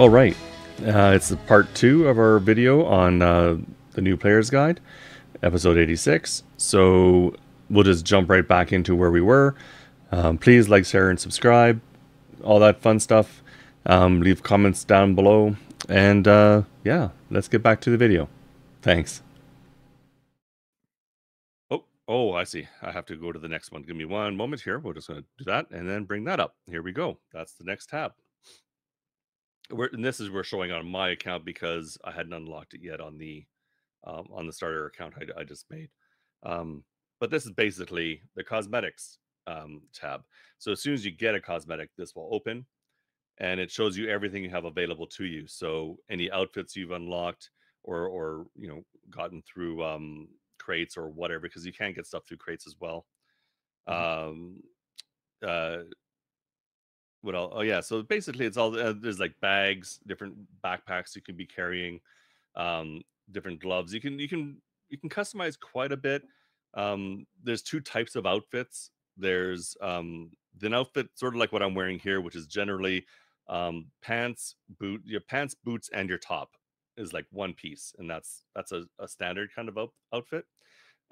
All right, uh, it's part two of our video on uh, the new player's guide, episode 86. So we'll just jump right back into where we were. Um, please like, share, and subscribe, all that fun stuff. Um, leave comments down below, and uh, yeah, let's get back to the video. Thanks. Oh, oh, I see. I have to go to the next one. Give me one moment here. We're just going to do that and then bring that up. Here we go. That's the next tab. We're, and this is we're showing on my account because I hadn't unlocked it yet on the um, on the starter account I, I just made. Um, but this is basically the cosmetics um, tab. So as soon as you get a cosmetic, this will open and it shows you everything you have available to you. So any outfits you've unlocked or or you know gotten through um, crates or whatever, because you can get stuff through crates as well. Mm-hmm. Um, uh, what else? Oh yeah, so basically it's all uh, there's like bags, different backpacks you can be carrying, um, different gloves. You can you can you can customize quite a bit. Um, there's two types of outfits. There's um, an outfit sort of like what I'm wearing here, which is generally um, pants, boot, your pants, boots, and your top is like one piece, and that's that's a, a standard kind of out, outfit,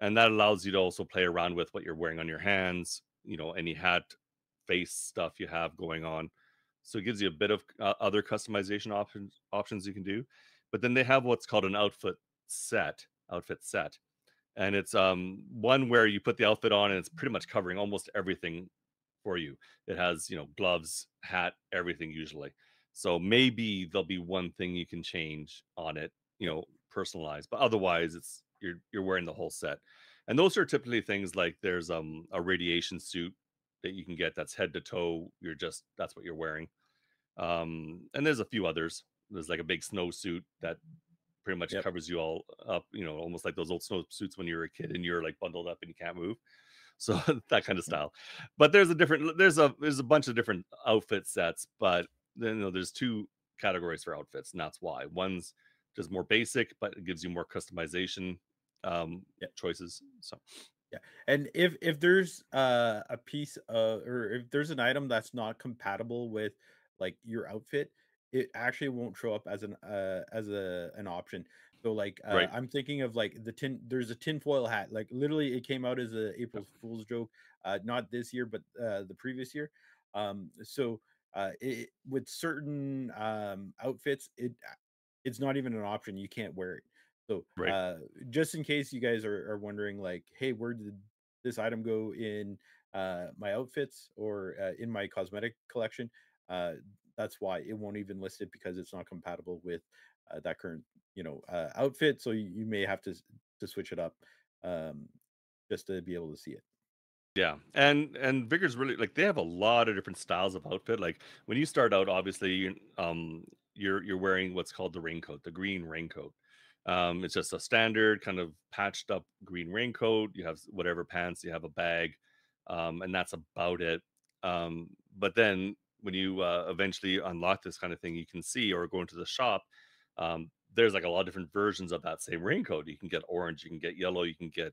and that allows you to also play around with what you're wearing on your hands. You know, any hat, face stuff you have going on. So it gives you a bit of uh, other customization options options you can do. But then they have what's called an outfit set, outfit set. And it's um one where you put the outfit on and it's pretty much covering almost everything for you. It has, you know, gloves, hat, everything usually. So maybe there'll be one thing you can change on it, you know, personalized, but otherwise it's you're you're wearing the whole set. And those are typically things like there's um a radiation suit that you can get that's head to toe. You're just that's what you're wearing. Um, and there's a few others. There's like a big snow suit that pretty much yep. covers you all up, you know, almost like those old snow suits when you were a kid and you're like bundled up and you can't move. So that kind of style. But there's a different there's a there's a bunch of different outfit sets, but then you know there's two categories for outfits, and that's why. One's just more basic, but it gives you more customization um yeah. choices. So yeah, and if if there's uh, a piece of or if there's an item that's not compatible with like your outfit, it actually won't show up as an uh, as a an option. So like uh, right. I'm thinking of like the tin. There's a tinfoil hat. Like literally, it came out as a April Fool's joke. Uh, not this year, but uh, the previous year. Um, so uh, it, with certain um, outfits, it it's not even an option. You can't wear it. So right. uh, just in case you guys are, are wondering, like, hey, where did this item go in uh, my outfits or uh, in my cosmetic collection? Uh, that's why it won't even list it because it's not compatible with uh, that current, you know, uh, outfit. So you, you, may have to to switch it up um, just to be able to see it. Yeah, and and Vigor's really like they have a lot of different styles of outfit. Like when you start out, obviously, you, um, you're you're wearing what's called the raincoat, the green raincoat. Um, it's just a standard kind of patched up green raincoat. You have whatever pants, you have a bag, um, and that's about it. Um, but then when you uh, eventually unlock this kind of thing, you can see or go into the shop. Um, there's like a lot of different versions of that same raincoat. You can get orange, you can get yellow, you can get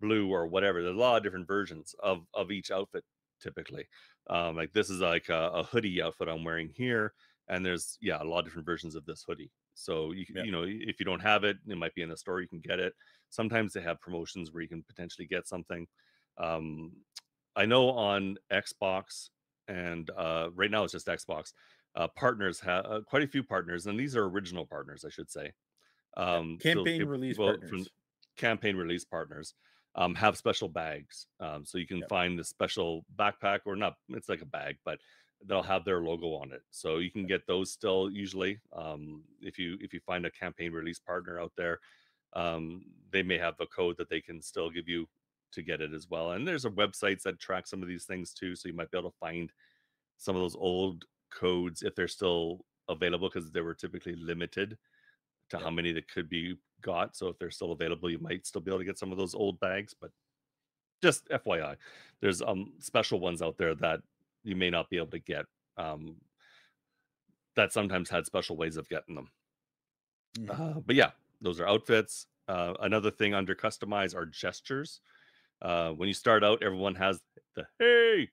blue or whatever. There's a lot of different versions of of each outfit typically. Um, like this is like a, a hoodie outfit I'm wearing here, and there's yeah a lot of different versions of this hoodie. So you yeah. you know if you don't have it, it might be in the store. You can get it. Sometimes they have promotions where you can potentially get something. Um, I know on Xbox and uh, right now it's just Xbox. Uh, partners have uh, quite a few partners, and these are original partners, I should say. Um, campaign so release partners. campaign release partners um, have special bags, um, so you can yep. find the special backpack or not. It's like a bag, but they'll have their logo on it. So you can get those still usually um, if you if you find a campaign release partner out there um, they may have a code that they can still give you to get it as well. And there's a websites that track some of these things too so you might be able to find some of those old codes if they're still available because they were typically limited to yeah. how many that could be got. So if they're still available you might still be able to get some of those old bags but just fyi there's um special ones out there that you may not be able to get um, that sometimes had special ways of getting them. Uh, but yeah, those are outfits. Uh, another thing under customize are gestures. Uh, when you start out, everyone has the hey,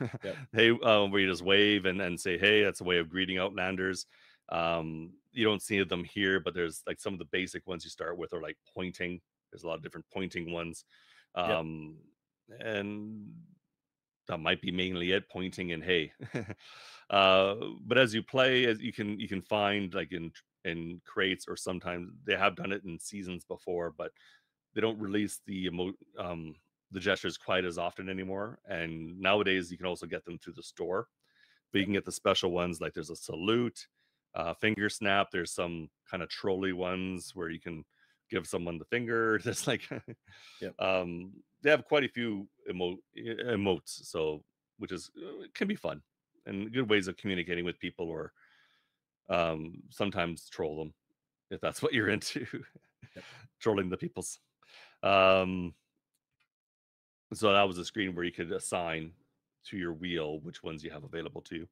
yep. hey, uh, where you just wave and, and say hey. That's a way of greeting Outlanders. Um, you don't see them here, but there's like some of the basic ones you start with are like pointing. There's a lot of different pointing ones. Yep. Um, and that might be mainly it, pointing and hey. uh, but as you play, as you can you can find like in in crates or sometimes they have done it in seasons before, but they don't release the emo- um the gestures quite as often anymore. And nowadays you can also get them through the store. But you can get the special ones like there's a salute, uh, finger snap. There's some kind of trolley ones where you can give someone the finger. There's like Yep. um they have quite a few emo- e- emotes, so which is uh, can be fun and good ways of communicating with people or um sometimes troll them if that's what you're into trolling the peoples. Um so that was a screen where you could assign to your wheel which ones you have available to you.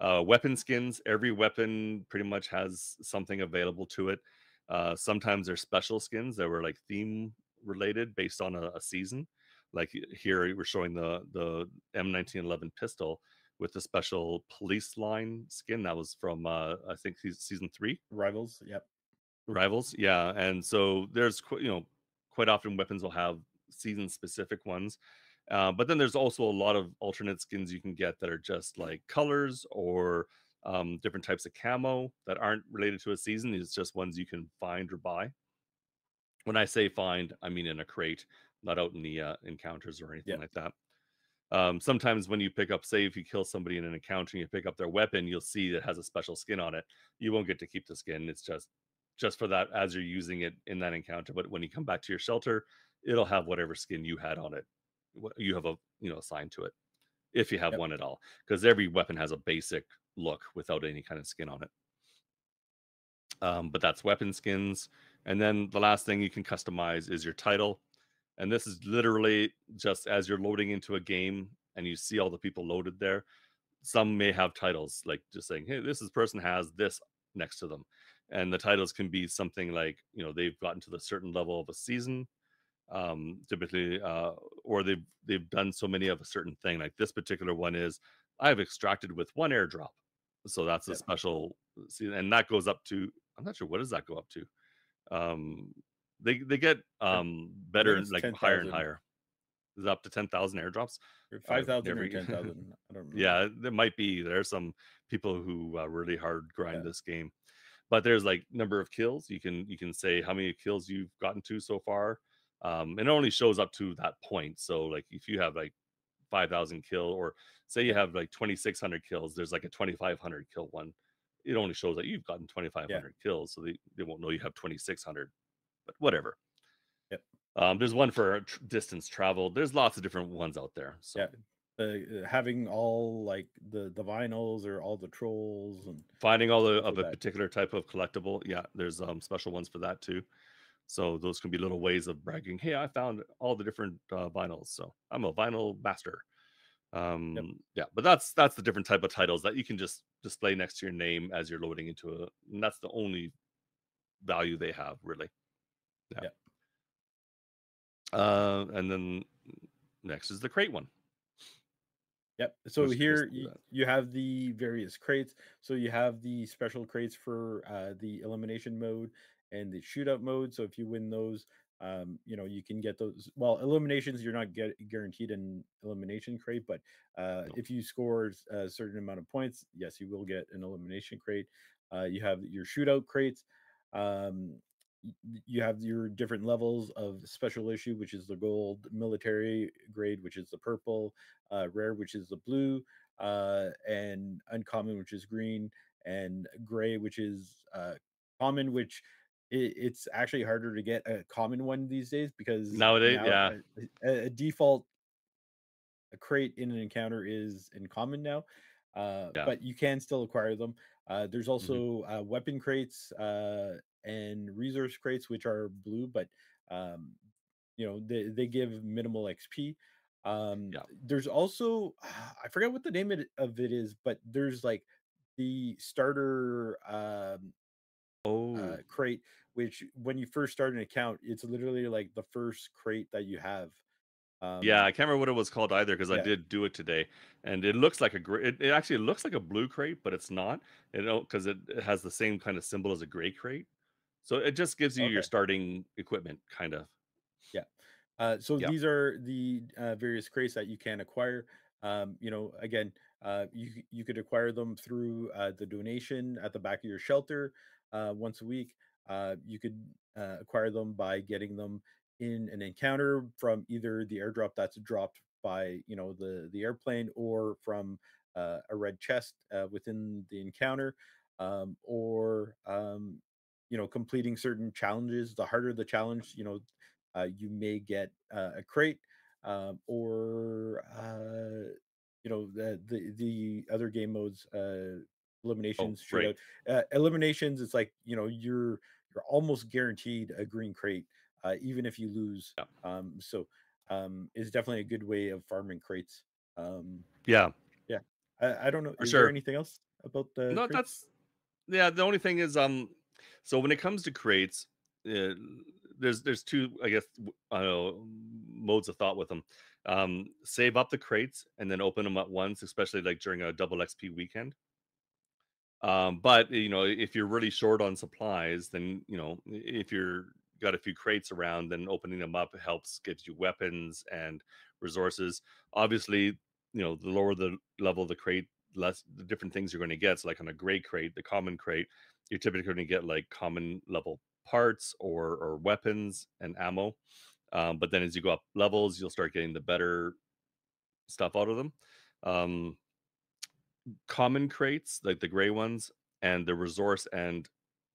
Uh, weapon skins every weapon pretty much has something available to it. Uh, sometimes they're special skins that were like theme related based on a, a season like here we're showing the the m1911 pistol with the special police line skin that was from uh, i think season three Rivals. Yep. Rivals, yeah, and so there's you know quite often weapons will have season specific ones, uh, but then there's also a lot of alternate skins you can get that are just like colors or um, different types of camo that aren't related to a season. It's just ones you can find or buy. When I say find, I mean in a crate, not out in the uh, encounters or anything Yep. like that. Um, sometimes when you pick up, say, if you kill somebody in an encounter and you pick up their weapon, you'll see it has a special skin on it. You won't get to keep the skin. It's just just for that as you're using it in that encounter. But when you come back to your shelter, it'll have whatever skin you had on it. What you have a you know assigned to it, if you have Yep. one at all, because every weapon has a basic look without any kind of skin on it. Um, but that's weapon skins. And then the last thing you can customize is your title. And this is literally just as you're loading into a game and you see all the people loaded there. Some may have titles like just saying, hey, this is person has this next to them. And the titles can be something like, you know, they've gotten to the certain level of a season, um, typically, uh, or they've they've done so many of a certain thing. Like this particular one is I've extracted with one airdrop. So that's a Yep. special and that goes up to I'm not sure what does that go up to. Um, they they get um better and like higher and higher. Is it up to ten thousand airdrops? 5,000 never. or 10,000. I don't remember. yeah, there might be. There's some people who uh, really hard grind Yeah. this game, but there's like number of kills. You can you can say how many kills you've gotten to so far. Um, and it only shows up to that point. So like if you have like 5,000 kill, or say you have like 2,600 kills, there's like a 2,500 kill one. It only shows that you've gotten 2,500 kills, so they, they won't know you have 2,600, but whatever. Yep. Um, there's one for tr- distance traveled. There's lots of different ones out there. So Yeah. Uh, having all like the the vinyls or all the trolls and finding all the of a that. particular type of collectible, yeah, there's um special ones for that too. So those can be little ways of bragging. Hey, I found all the different uh, vinyls, so I'm a vinyl master. Yep. Um, yeah, but that's that's the different type of titles that you can just display next to your name as you're loading into a. And that's the only value they have, really. Yeah. Yep. Uh, and then next is the crate one. Yep. So Let's here you, you have the various crates. So you have the special crates for uh, the elimination mode and the shootout mode. So if you win those, um, you know you can get those. Well, eliminations you're not get guaranteed an elimination crate, but uh, No. if you score a certain amount of points, yes, you will get an elimination crate. Uh, you have your shootout crates. Um, you have your different levels of special issue, which is the gold, military grade, which is the purple, uh, rare, which is the blue, uh, and uncommon, which is green, and gray, which is uh, common, which it, it's actually harder to get a common one these days because Nowadays, now yeah, a, a- default a crate in an encounter is in common now, uh, yeah. but you can still acquire them. Uh, there's hmm also uh, weapon crates uh, and resource crates, which are blue, but um, you know they, they give minimal xp um Yeah. there's also i forget what the name of it is but there's like the starter um uh Oh, crate which when you first start an account it's literally like the first crate that you have Yeah, Um, I can't remember what it was called either because I did do it today, and it looks like a gray. It, it actually looks like a blue crate, but it's not. You know, because it, it has the same kind of symbol as a gray crate. So it just gives you your starting equipment, kind of. Yeah. Uh, so Yeah. these are the uh, various crates that you can acquire. Um, you know, again, uh, you you could acquire them through uh, the donation at the back of your shelter uh, once a week. Uh, you could uh, acquire them by getting them in an encounter from either the airdrop that's dropped by you know the the airplane or from uh, a red chest uh, within the encounter, um, or um, you know completing certain challenges. The harder the challenge, you know uh, you may get uh, a crate um, or uh, you know the, the the other game modes uh, Oh, eliminations right. shootout uh, eliminations it's like you know you're you're almost guaranteed a green crate uh, even if you lose Yeah. um, so um, it's definitely a good way of farming crates um, Yeah, yeah I, I don't know for is there sure. anything else about the No, crates that's yeah. The only thing is, um, so when it comes to crates, uh, there's there's two, I guess, I know, modes of thought with them. Um, save up the crates and then open them at once, especially like during a double XP weekend Um, but you know, if you're really short on supplies, then you know, if you're got a few crates around, then opening them up helps gives you weapons and resources. Obviously, you know, the lower the level of the crate, less the different things you're going to get. So, like on a gray crate, the common crate, you're typically going to get like common level parts or or weapons and ammo. Um, but then as you go up levels, you'll start getting the better stuff out of them. Um, common crates, like the gray ones, and the resource and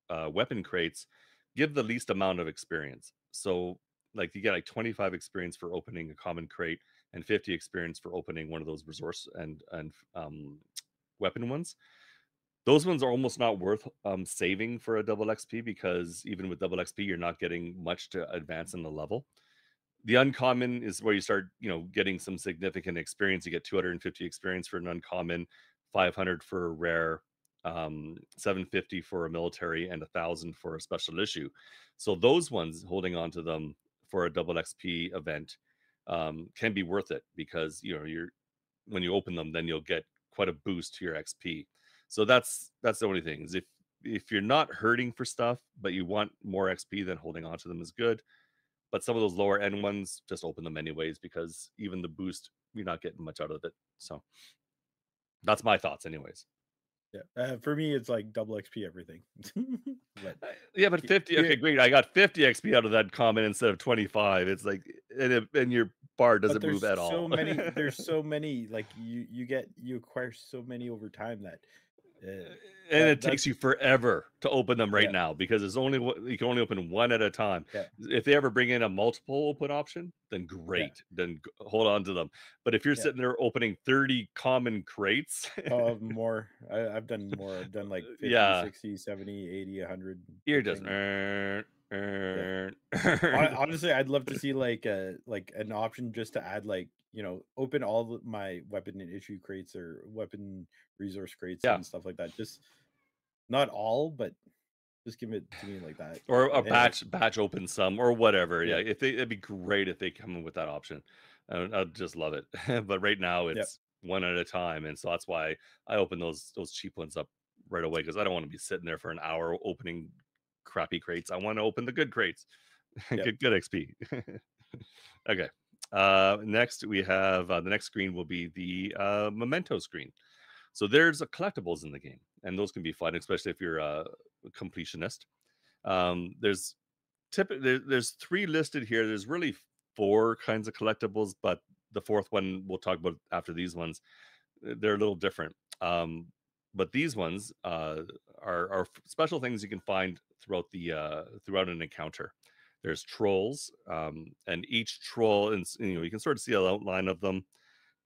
uh, weapon crates give the least amount of experience. So, like, you get like 25 experience for opening a common crate and 50 experience for opening one of those resource and and um, weapon ones. Those ones are almost not worth um, saving for a double XP because even with double XP, you're not getting much to advance in the level. The uncommon is where you start, you know, getting some significant experience. You get 250 experience for an uncommon, 500 for a rare, um, 750 for a military, and a thousand for a special issue. So those ones, holding on to them for a double XP event, um, can be worth it because you know you're when you open them, then you'll get quite a boost to your XP. So that's that's the only thing is if if you're not hurting for stuff, but you want more XP, then holding on to them is good but some of those lower end ones, just open them anyways because even the boost, you're not getting much out of it. So that's my thoughts, anyways. yeah uh, for me it's like double xp everything but Uh, Yeah, but y- 50. yeah Okay, great. I got 50 XP out of that comment instead of 25. It's like, and, it, and your bar doesn't move there's at so all. many there's so many, like, you you get you acquire so many over time that, uh, and it takes you forever to open them right yeah, now because it's only you can only open one at a time. yeah, If they ever bring in a multiple open option, then great, then hold on to them. But if you're sitting there opening 30 common crates, Oh, more. I I've done more. I've done, like, 50, yeah, 60, 70, 80, 100 You're just opening. "Er, Yeah. er." Honestly, I'd love to see, like, a like, an option just to add, like, you know, open all my weapon and issue crates or weapon resource crates Yeah, and stuff like that. Just not all, but just give it to me like that. or a batch batch open some or whatever. Yeah, yeah, if they it'd be great if they come in with that option. I I'd just love it. But right now it's one at a time, and so that's why I open those those cheap ones up right away because I don't want to be sitting there for an hour opening crappy crates. I want to open the good crates. yep. Good good XP. Okay. Uh, next we have uh, the next screen will be the uh, memento screen. So there's a collectibles in the game, and those can be fun, especially if you're a completionist. Um, there's tip there, there's three listed here. There's really four kinds of collectibles, but the fourth one we'll talk about after these ones. uh, They're a little different. Um, but these ones uh, are, are special things you can find throughout the uh, throughout an encounter. There's trolls, um, and each troll, and you know, you can sort of see an outline of them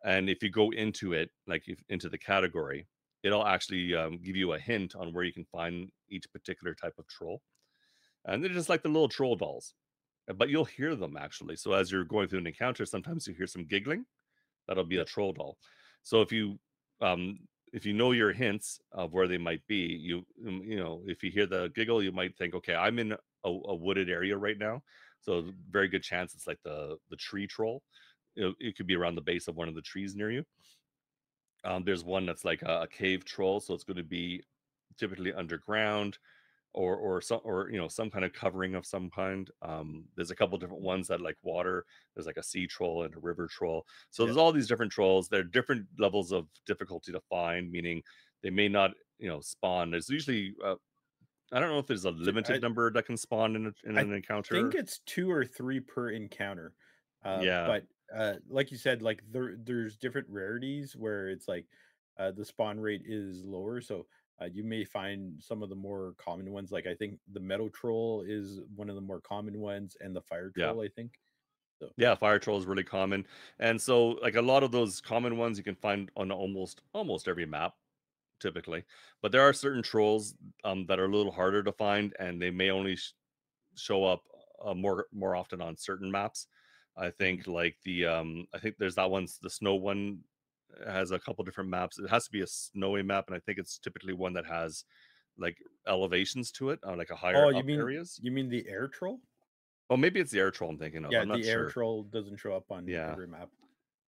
and if you go into it like if, into the category it'll actually um, give you a hint on where you can find each particular type of troll and they're just like the little troll dolls uh, but you'll hear them actually. So as you're going through an encounter sometimes you hear some giggling that'll be a troll doll. So if you um if you know your hints of where they might be you um, you know if you hear the giggle you might think okay i'm in a, a wooded area right now. So very good chance it's like the the tree troll. Know, it could be around the base of one of the trees near you. Um, there's one that's like a, a cave troll, so it's going to be typically underground or or some or you know some kind of covering of some kind. Um, there's a couple different ones that like water. There's like a sea troll and a river troll. So Yeah. there's all these different trolls. They're different levels of difficulty to find, meaning they may not you know spawn. There's usually uh, I don't know if there's a limited I- number that can spawn in, a, in I an encounter. I think it's two or three per encounter. Uh, Yeah. But uh, like you said, like there there's different rarities where it's like uh, the spawn rate is lower. So uh, you may find some of the more common ones. Like I think the meadow troll is one of the more common ones, and the fire Yeah. troll. I think. Yeah, fire troll is really common, and so like a lot of those common ones you can find on almost almost every map, typically. But there are certain trolls um, that are a little harder to find, and they may only sh- show up uh, more more often on certain maps. I think like the um, I think there's that one's the snow one has a couple different maps. It has to be a snowy map, and I think it's typically one that has like elevations to it on like a higher Oh, you up mean areas. you mean the air troll? Oh, maybe it's the air troll I'm thinking of. yeah, the not air troll doesn't show up on Yeah. every map.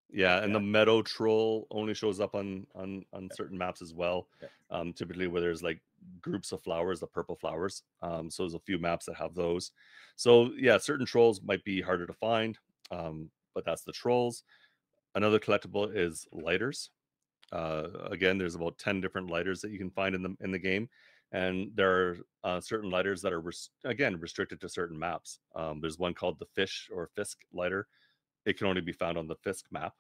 Yeah, and the meadow troll only shows up on on on Yeah. certain maps as well. Yeah. Um, typically where there's like groups of flowers, the purple flowers. Um, so there's a few maps that have those. So yeah, certain trolls might be harder to find. Um, but that's the trolls. Another collectible is lighters. Uh, again, there's about ten different lighters that you can find in the in the game, and there are uh, certain lighters that are res- again restricted to certain maps. Um, there's one called the fish or Fisk lighter. It can only be found on the Fisk map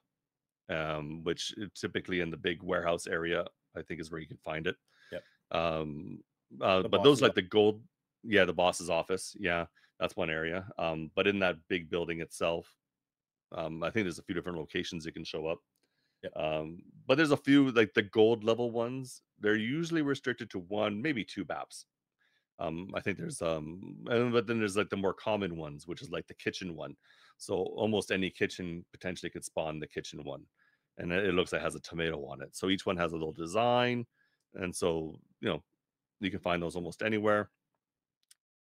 um, which typically in the big warehouse area, I think is where you can find it. Yep. Um, uh, but those like the gold, yeah, the boss's office, yeah, that's one area. Um, but in that big building itself, um, I think there's a few different locations it can show up. Yep. Um, but there's a few like the gold level ones. They're usually restricted to one, maybe two maps. Um, I think there's um, and, but then there's like the more common ones, which is like the kitchen one. So almost any kitchen potentially could spawn the kitchen one, and it it looks like it has a tomato on it. So each one has a little design, and so you know you can find those almost anywhere.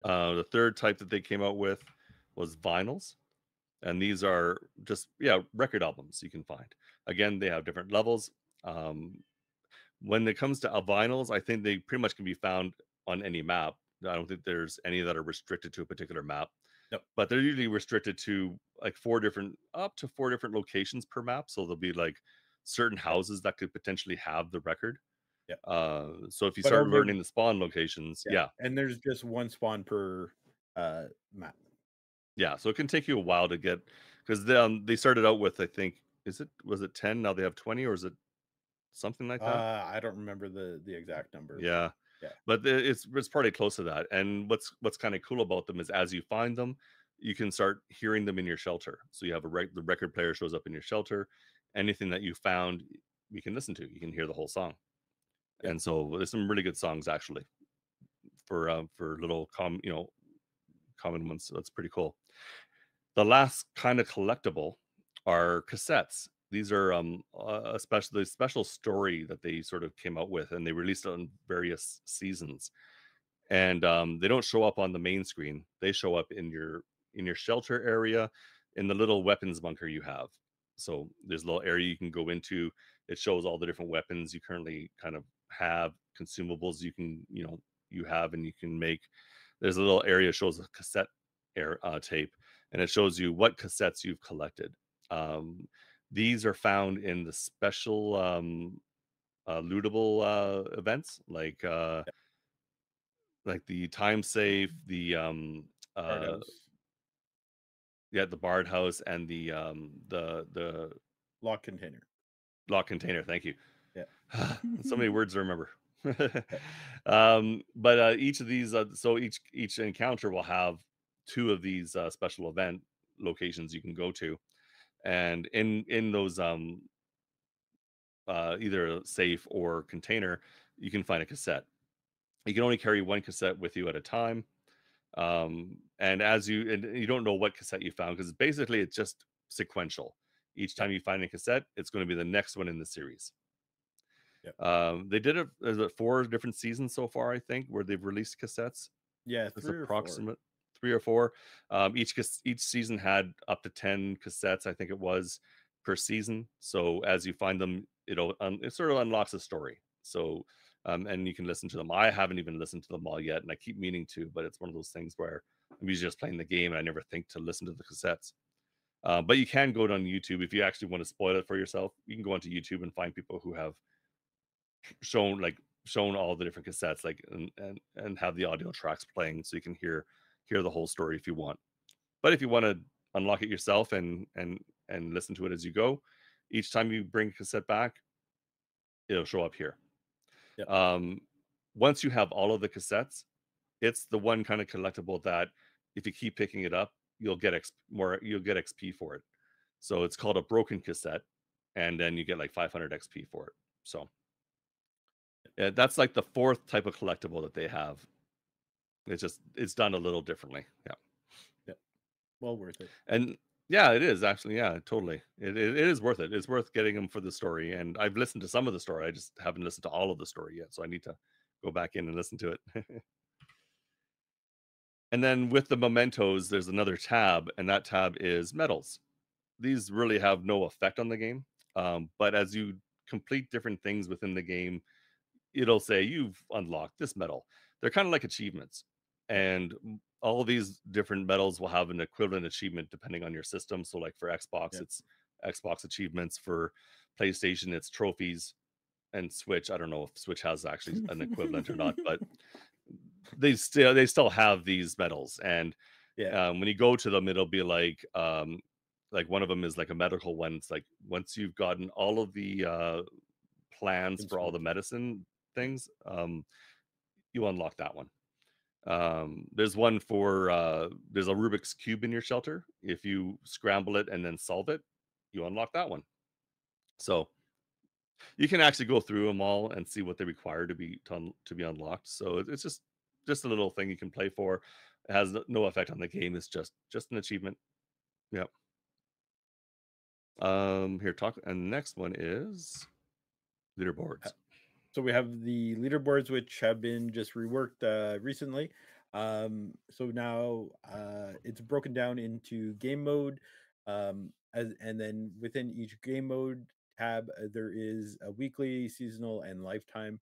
Uh, the third type that they came out with was vinyls, and these are just yeah record albums you can find. Again, they have different levels. Um, when it comes to vinyls, I think they pretty much can be found on any map. I don't think there's any that are restricted to a particular map. But they're usually restricted to like four different, up to four different locations per map. So there'll be like certain houses that could potentially have the record. Yep. Uh, so if you But start learning the spawn locations, yeah. And there's just one spawn per uh map. Yeah, so it can take you a while to get because um, they started out with I think is it was it ten now they have twenty or is it something like that? Uh I don't remember the the exact number. yeah, yeah. but it's it's probably close to that. And what's what's kind of cool about them is as you find them, you can start hearing them in your shelter. So you have a rec- the record player shows up in your shelter. Anything that you found, you can listen to. You can hear the whole song. Yeah. And so there's some really good songs actually for um, for little com you know common ones. So that's pretty cool. The last kind of collectible are cassettes. These are um a special special story that they sort of came out with, and they released it on various seasons. And um, they don't show up on the main screen; they show up in your in your shelter area, in the little weapons bunker you have. So there's a little area you can go into. It shows all the different weapons you currently kind of have, consumables you can you know you have, and you can make. There's a little area shows a cassette air uh, tape, and it shows you what cassettes you've collected. Um, these are found in the special um, uh, lootable uh, events, like uh, like the time safe, the um, uh, yeah, the Bard House, and the um, the the lock container. lock container. Thank you. Yeah. so many words to remember. um, but uh, each of these, uh, so each each encounter will have two of these uh, special event locations you can go to, and in in those um, uh, either a safe or container, you can find a cassette. You can only carry one cassette with you at a time. Um, and as you and you don't know what cassette you found because basically it's just sequential. Each time you find a cassette, it's going to be the next one in the series. Yep. Um, they did it. Is it four different seasons so far? I think where they've released cassettes. Yeah, It's three or four. approximate three or four. Um, each each season had up to ten cassettes, I think it was, per season. So as you find them, it'll it sort of unlocks a story. So um, and you can listen to them. I haven't even listened to them all yet, and I keep meaning to, but it's one of those things where I'm usually just playing the game and I never think to listen to the cassettes. Uh, but you can go on YouTube if you actually want to spoil it for yourself. You can go onto YouTube and find people who have shown like shown all the different cassettes, like and and, and have the audio tracks playing, so you can hear hear the whole story if you want. But if you want to unlock it yourself and and and listen to it as you go, each time you bring a cassette back, it'll show up here. Yep. Um, once you have all of the cassettes, it's the one kind of collectible that if you keep picking it up, you'll get X more you'll get XP for it. So it's called a broken cassette, and then you get like 500 XP for it. So yeah, that's like the fourth type of collectible that they have. It's just it's done a little differently. Yeah. Yeah. Well worth it. And yeah, it is actually. Yeah, totally. It, it, it is worth it. It's worth getting them for the story. And I've listened to some of the story. I just haven't listened to all of the story yet. So I need to go back in and listen to it. and then with the mementos, there's another tab, and that tab is medals. These really have no effect on the game. Um, but as you complete different things within the game, it'll say you've unlocked this medal. They're kind of like achievements. And all these different medals will have an equivalent achievement depending on your system. So, like for Xbox, yeah. it's Xbox achievements. For PlayStation, it's trophies. And Switch, I don't know if Switch has actually an equivalent or not, but they still they still have these medals. And yeah, um, when you go to them, it'll be like um, like one of them is like a medical one. It's like once you've gotten all of the uh, plans for all the medicine things, um, you unlock that one. Um, there's one for uh, there's a Rubik's cube in your shelter. If you scramble it and then solve it, you unlock that one. So you can actually go through them all and see what they require to be to, to be unlocked. So it's just just a little thing you can play for. It has no effect on the game. It's just just an achievement. Yep. Um, here talk and the next one is leaderboards. So we have the leaderboards, which have been just reworked uh, recently. Um, so now uh, it's broken down into game mode, um, as, and then within each game mode tab, uh, there is a weekly, seasonal, and lifetime.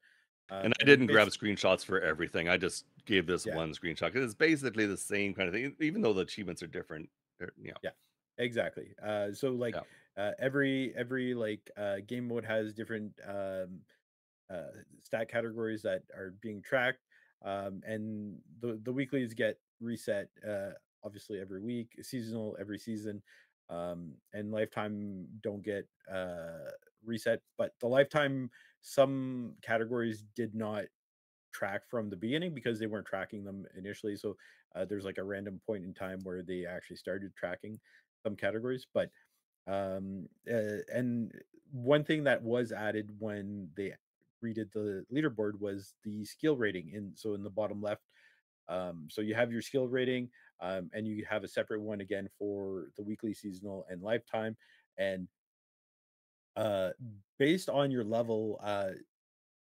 Uh, and I didn't grab screenshots for everything. I just gave this yeah. one screenshot because it's basically the same kind of thing, even though the achievements are different. Yeah, yeah, exactly. Uh, so like yeah. uh, every every like uh, game mode has different um, uh, stat categories that are being tracked, um, and the the weeklies get reset uh, obviously every week, seasonal every season, um, and lifetime don't get uh, reset. But the lifetime some categories did not track from the beginning because they weren't tracking them initially. So uh, there's like a random point in time where they actually started tracking some categories, but um uh, and one thing that was added when they redid the leaderboard was the skill rating in so in the bottom left um, so you have your skill rating um, and you have a separate one again for the weekly seasonal and lifetime and uh, based on your level uh,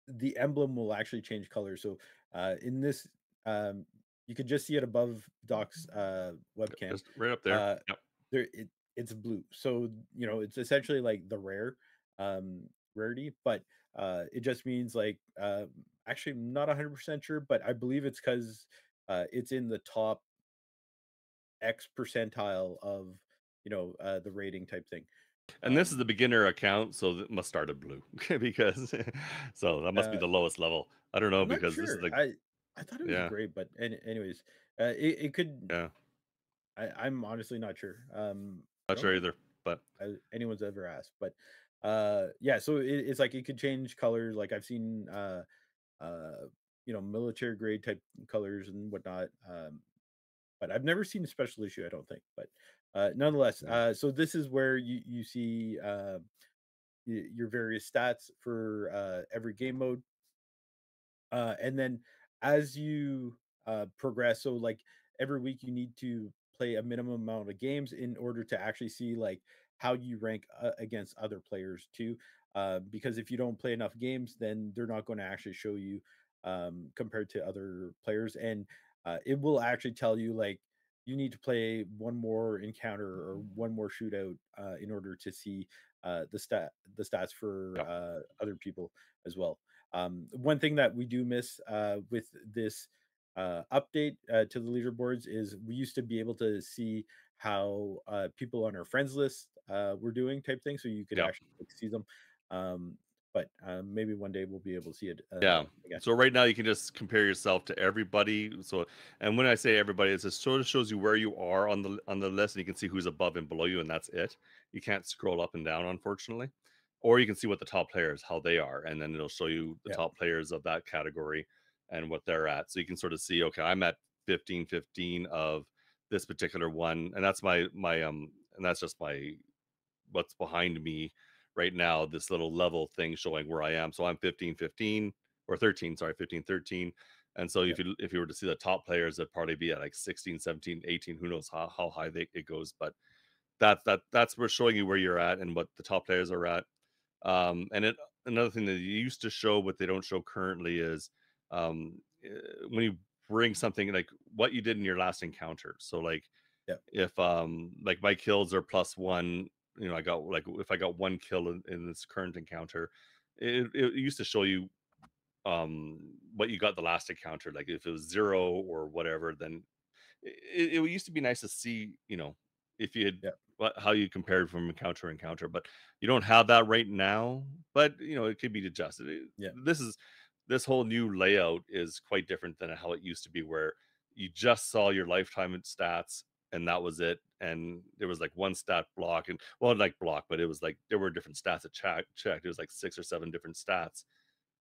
the emblem will actually change color so uh, in this um, you could just see it above doc's uh, webcam just right up there uh, yep. there it, it's blue so you know it's essentially like the rare um, rarity but uh, it just means like uh, actually I'm not 100% sure, but I believe it's because uh, it's in the top X percentile of you know uh, the rating type thing. And this is um the beginner account, so it must start at blue because so that must be uh the lowest level. I don't know I'm because this is sure. like I I thought it was yeah great, but any, anyways, uh, it it could. yeah I I'm honestly not sure. Um, not sure either, but uh, anyone's ever asked, but uh yeah so it, it's like it could change colors like i've seen uh uh you know military grade type colors and whatnot um but i've never seen a special issue i don't think but uh nonetheless uh so this is where you you see uh your various stats for uh every game mode. Uh and then as you uh progress so like every week you need to play a minimum amount of games in order to actually see like how you rank uh, against other players too. Uh, because if you don't play enough games, then they're not going to actually show you um, compared to other players, and uh, it will actually tell you like you need to play one more encounter or one more shootout uh, in order to see uh, the stat the stats for uh, other people as well. Um, one thing that we do miss uh, with this uh, update uh, to the leaderboards is we used to be able to see how uh, people on our friends list uh, were doing type thing, so you could Yeah. actually like, see them. Um, but uh, maybe one day we'll be able to see it. Uh, Yeah. again. So right now you can just compare yourself to everybody. So and when I say everybody, it just sort of shows you where you are on the on the list, and you can see who's above and below you, and that's it. You can't scroll up and down, unfortunately. Or you can see what the top players, how they are, and then it'll show you the Yeah. top players of that category and what they're at. So you can sort of see, okay, I'm at 15, 15 of this particular one, and that's my my um, and that's just my what's behind me right now this little level thing showing where i am. So i'm 15 15 or 13 sorry 15 13 and so if you if you were to see the top players it'd probably be at like 16 17 18 who knows how, how high they, it goes. But that that that's we're showing you where you're at and what the top players are at. Um and it another thing that you used to show what they don't show currently is um eh, when you bring something like what you did in your last encounter. So like Yeah. if um like my kills are plus one you know i got like if i got one kill in, in this current encounter it, it used to show you um what you got the last encounter like if it was zero or whatever then it, it used to be nice to see you know if you had Yeah. what how you compared from encounter to encounter but you don't have that right now but you know it could be adjusted It- Yeah. this is this whole new layout is quite different than how it used to be where you just saw your lifetime stats and that was it and there was like one stat block and well like block but it was like there were different stats that check checked it was like six or seven different stats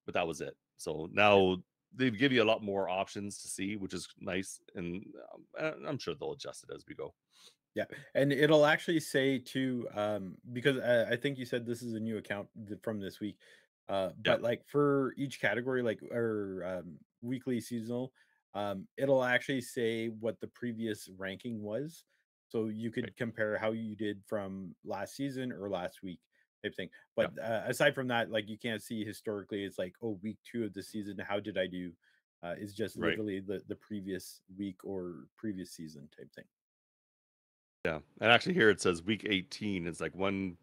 but that was it. So now they give you a lot more options to see which is nice and um, I- i'm sure they'll adjust it as we go. Yeah, and it'll actually say too um because uh, i think you said this is a new account from this week uh Yeah. but like for each category like or um weekly seasonal um it'll actually say what the previous ranking was so you could compare how you did from last season or last week type thing but uh, aside from that like you can't see historically it's like oh week two of the season how did i do uh it's just Right. literally the the previous week or previous season type thing Yeah. And actually here it says week 18 is like one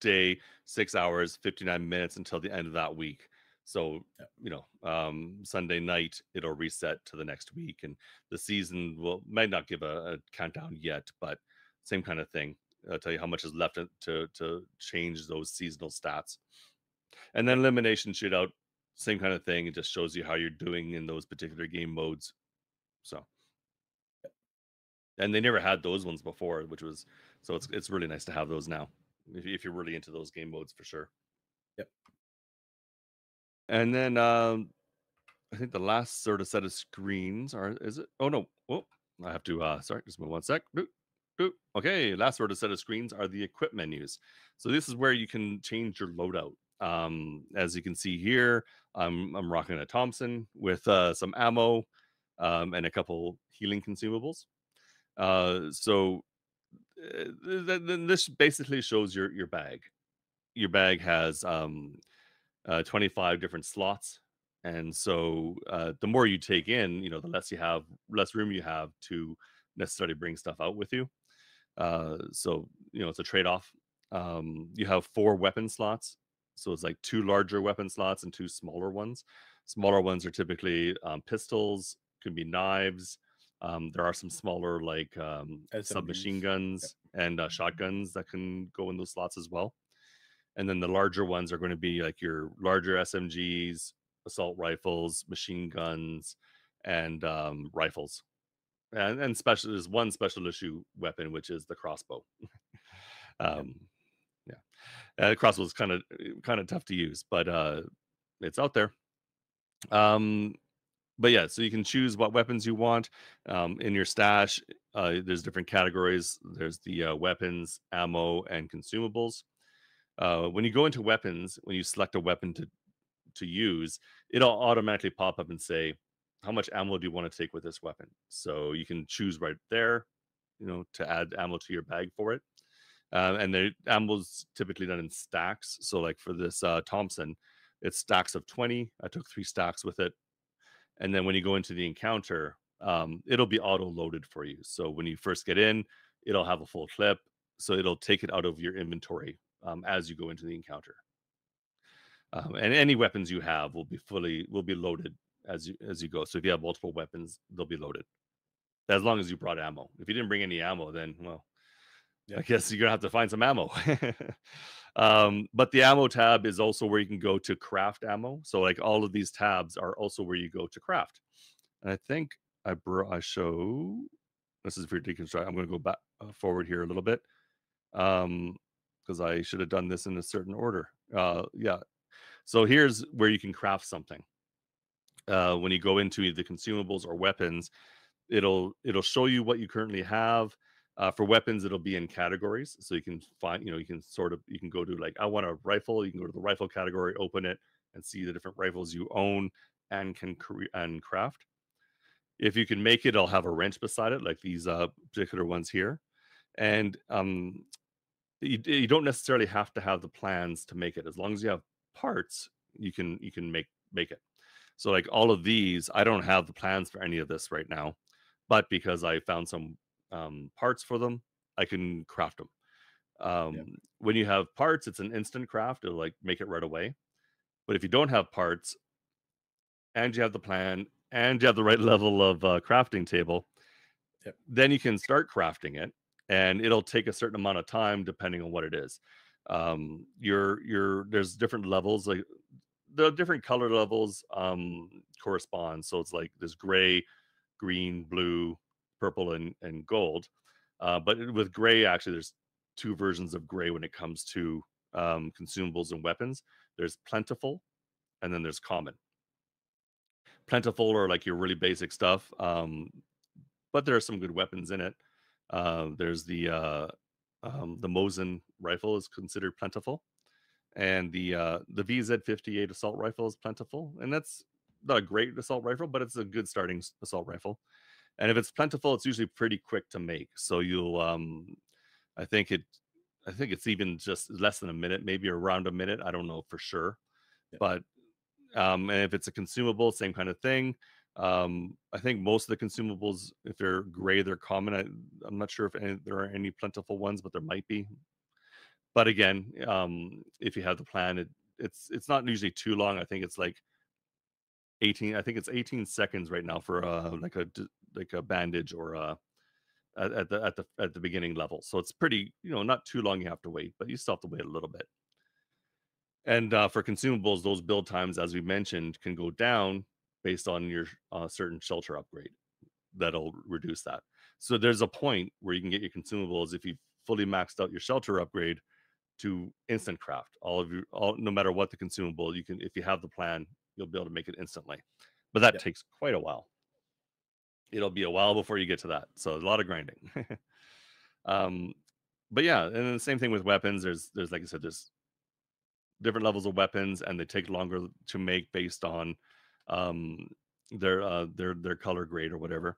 day, 6 hours, 59 minutes until the end of that week. So, you know, um Sunday night it'll reset to the next week and the season will might not give a, a countdown yet, but same kind of thing. I'll tell you how much is left to to change those seasonal stats. And then elimination shootout, same kind of thing. It just shows you how you're doing in those particular game modes. So and they never had those ones before, which was so it's it's really nice to have those now. If, if you're really into those game modes for sure. Yep. And then um I think the last sort of set of screens are is it? Oh no. Oh, I have to uh sorry, just move one sec. Boop, boop. Okay, last sort of set of screens are the equip menus. So this is where you can change your loadout. Um, as you can see here, I'm I'm rocking a Thompson with uh some ammo um and a couple healing consumables. Uh so uh, th- th- this basically shows your your bag. Your bag has um uh 25 different slots and so uh, the more you take in you know the less you have less room you have to necessarily bring stuff out with you. Uh, so you know it's a trade-off. Um, you have four weapon slots so it's like two larger weapon slots and two smaller ones. Smaller ones are typically um, pistols can be knives um, there are some smaller like um, submachine guns and uh, shotguns that can go in those slots as well and then the larger ones are going to be like your larger SMGs, assault rifles, machine guns, and um, rifles. And, and special there's one special issue weapon, which is the crossbow. um, yeah, uh, crossbow is kind of kind of tough to use, but uh, it's out there. Um, but yeah, so you can choose what weapons you want um, in your stash. Uh, there's different categories. There's the uh, weapons, ammo, and consumables uh, when you go into weapons, when you select a weapon to to use, it'll automatically pop up and say, "How much ammo do you want to take with this weapon?" So you can choose right there, you know, to add ammo to your bag for it. Um, and the ammo's typically done in stacks. So like for this uh, Thompson, it's stacks of twenty. I took three stacks with it, and then when you go into the encounter, um, it'll be auto loaded for you. So when you first get in, it'll have a full clip. So it'll take it out of your inventory um, as you go into the encounter. Um, and any weapons you have will be fully will be loaded as you as you go. So if you have multiple weapons, they'll be loaded as long as you brought ammo. If you didn't bring any ammo, then well, I guess you're gonna have to find some ammo. um, but the ammo tab is also where you can go to craft ammo. So like all of these tabs are also where you go to craft. And I think I brought I show this is for deconstruct. I'm gonna go back uh, forward here a little bit. Um, because I should have done this in a certain order. Uh, yeah. So here's where you can craft something. Uh, when you go into either consumables or weapons, it'll it'll show you what you currently have uh, for weapons it'll be in categories so you can find you know you can sort of you can go to like i want a rifle you can go to the rifle category open it and see the different rifles you own and can cre- and craft if you can make it i'll have a wrench beside it like these uh, particular ones here and um you, you don't necessarily have to have the plans to make it as long as you have parts you can you can make make it so like all of these i don't have the plans for any of this right now but because I found some um, parts for them, I can craft them. Um, yeah. When you have parts, it's an instant craft. It'll like make it right away. But if you don't have parts, and you have the plan, and you have the right level of uh, crafting table, yep. then you can start crafting it, and it'll take a certain amount of time depending on what it is. Um, your your there's different levels like the different color levels um correspond. So it's like this gray, green, blue, purple, and and gold. Uh, but with gray, actually, there's two versions of gray when it comes to um, consumables and weapons. There's plentiful, and then there's common. Plentiful are like your really basic stuff, um, but there are some good weapons in it. Uh, there's the uh, um, the Mosin rifle is considered plentiful, and the uh, the VZ58 assault rifle is plentiful, and that's not a great assault rifle, but it's a good starting assault rifle. And if it's plentiful, it's usually pretty quick to make. So you'll, um, I think it, I think it's even just less than a minute, maybe around a minute. I don't know for sure, yeah. but um, and if it's a consumable, same kind of thing. Um, I think most of the consumables, if they're gray, they're common. I, am not sure if any, there are any plentiful ones, but there might be. But again, um, if you have the plan, it, it's it's not usually too long. I think it's like 18 i think it's 18 seconds right now for uh like a like a bandage or a at, at the at the at the beginning level so it's pretty you know not too long you have to wait but you still have to wait a little bit and uh, for consumables those build times as we mentioned can go down based on your uh, certain shelter upgrade that'll reduce that so there's a point where you can get your consumables if you fully maxed out your shelter upgrade to instant craft all of your all no matter what the consumable you can if you have the plan you'll be able to make it instantly. But that takes quite a while. It'll be a while before you get to that. So a lot of grinding. um, but yeah, and the same thing with weapons. There's there's like I said, there's different levels of weapons, and they take longer to make based on um, their uh, their their color grade or whatever.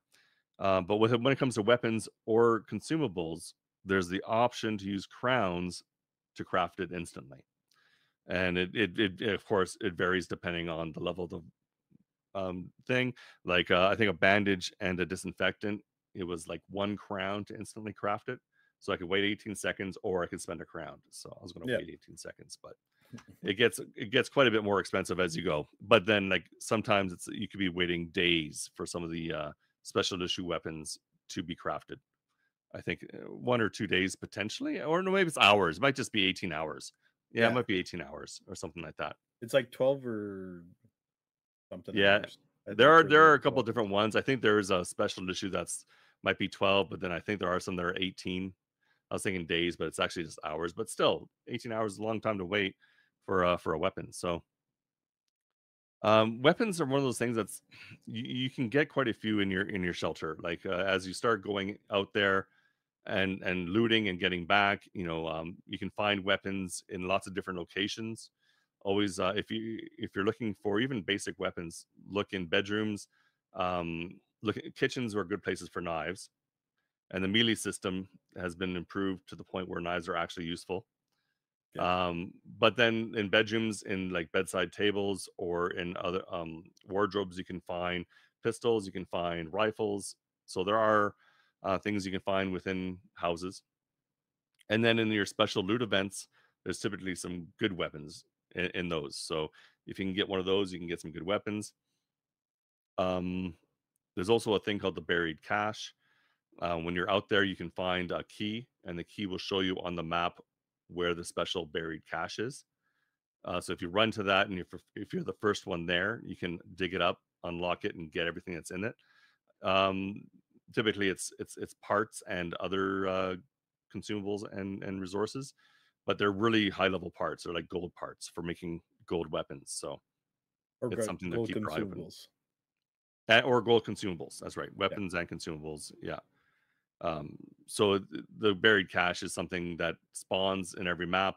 Uh, but with, when it comes to weapons or consumables, there's the option to use crowns to craft it instantly and it, it, it, of course it varies depending on the level of the um, thing. Like uh, I think a bandage and a disinfectant, it was like one crown to instantly craft it. So I could wait 18 seconds, or I could spend a crown. So I was going to yeah. wait 18 seconds, but it gets it gets quite a bit more expensive as you go. But then like sometimes it's you could be waiting days for some of the uh, special issue weapons to be crafted. I think uh, one or two days potentially, or no, maybe it's hours. It might just be 18 hours yeah, it might be 18 hours or something like that. It's like 12 or something. Yeah. There are there are a couple different ones. I think there's a special issue that's might be 12, but then I think there are some that are 18. I was thinking days, but it's actually just hours. But still, 18 hours is a long time to wait for uh for a weapon. So um, weapons are one of those things that's you, you, can get quite a few in your in your shelter. Like uh, as you start going out there, and and looting and getting back you know um, you can find weapons in lots of different locations always uh, if you if you're looking for even basic weapons look in bedrooms um, look kitchens are good places for knives and the melee system has been improved to the point where knives are actually useful um, but then in bedrooms in like bedside tables or in other um, wardrobes you can find pistols, you can find rifles. So there are uh, things you can find within houses. And then in your special loot events, there's typically some good weapons in, in those. So if you can get one of those, you can get some good weapons. Um, there's also a thing called the buried cache. Uh, when you're out there, you can find a key, and the key will show you on the map where the special buried cache is. Uh, so if you run to that, and if, if you're the first one there, you can dig it up, unlock it, and get everything that's in it. Um, typically, it's it's it's parts and other uh, consumables and and resources, but they're really high level parts. They're like gold parts for making gold weapons. So Or it's something to keep your eye open. Uh, or gold consumables. That's right, weapons and consumables. Yeah. Um, so the buried cache is something that spawns in every map,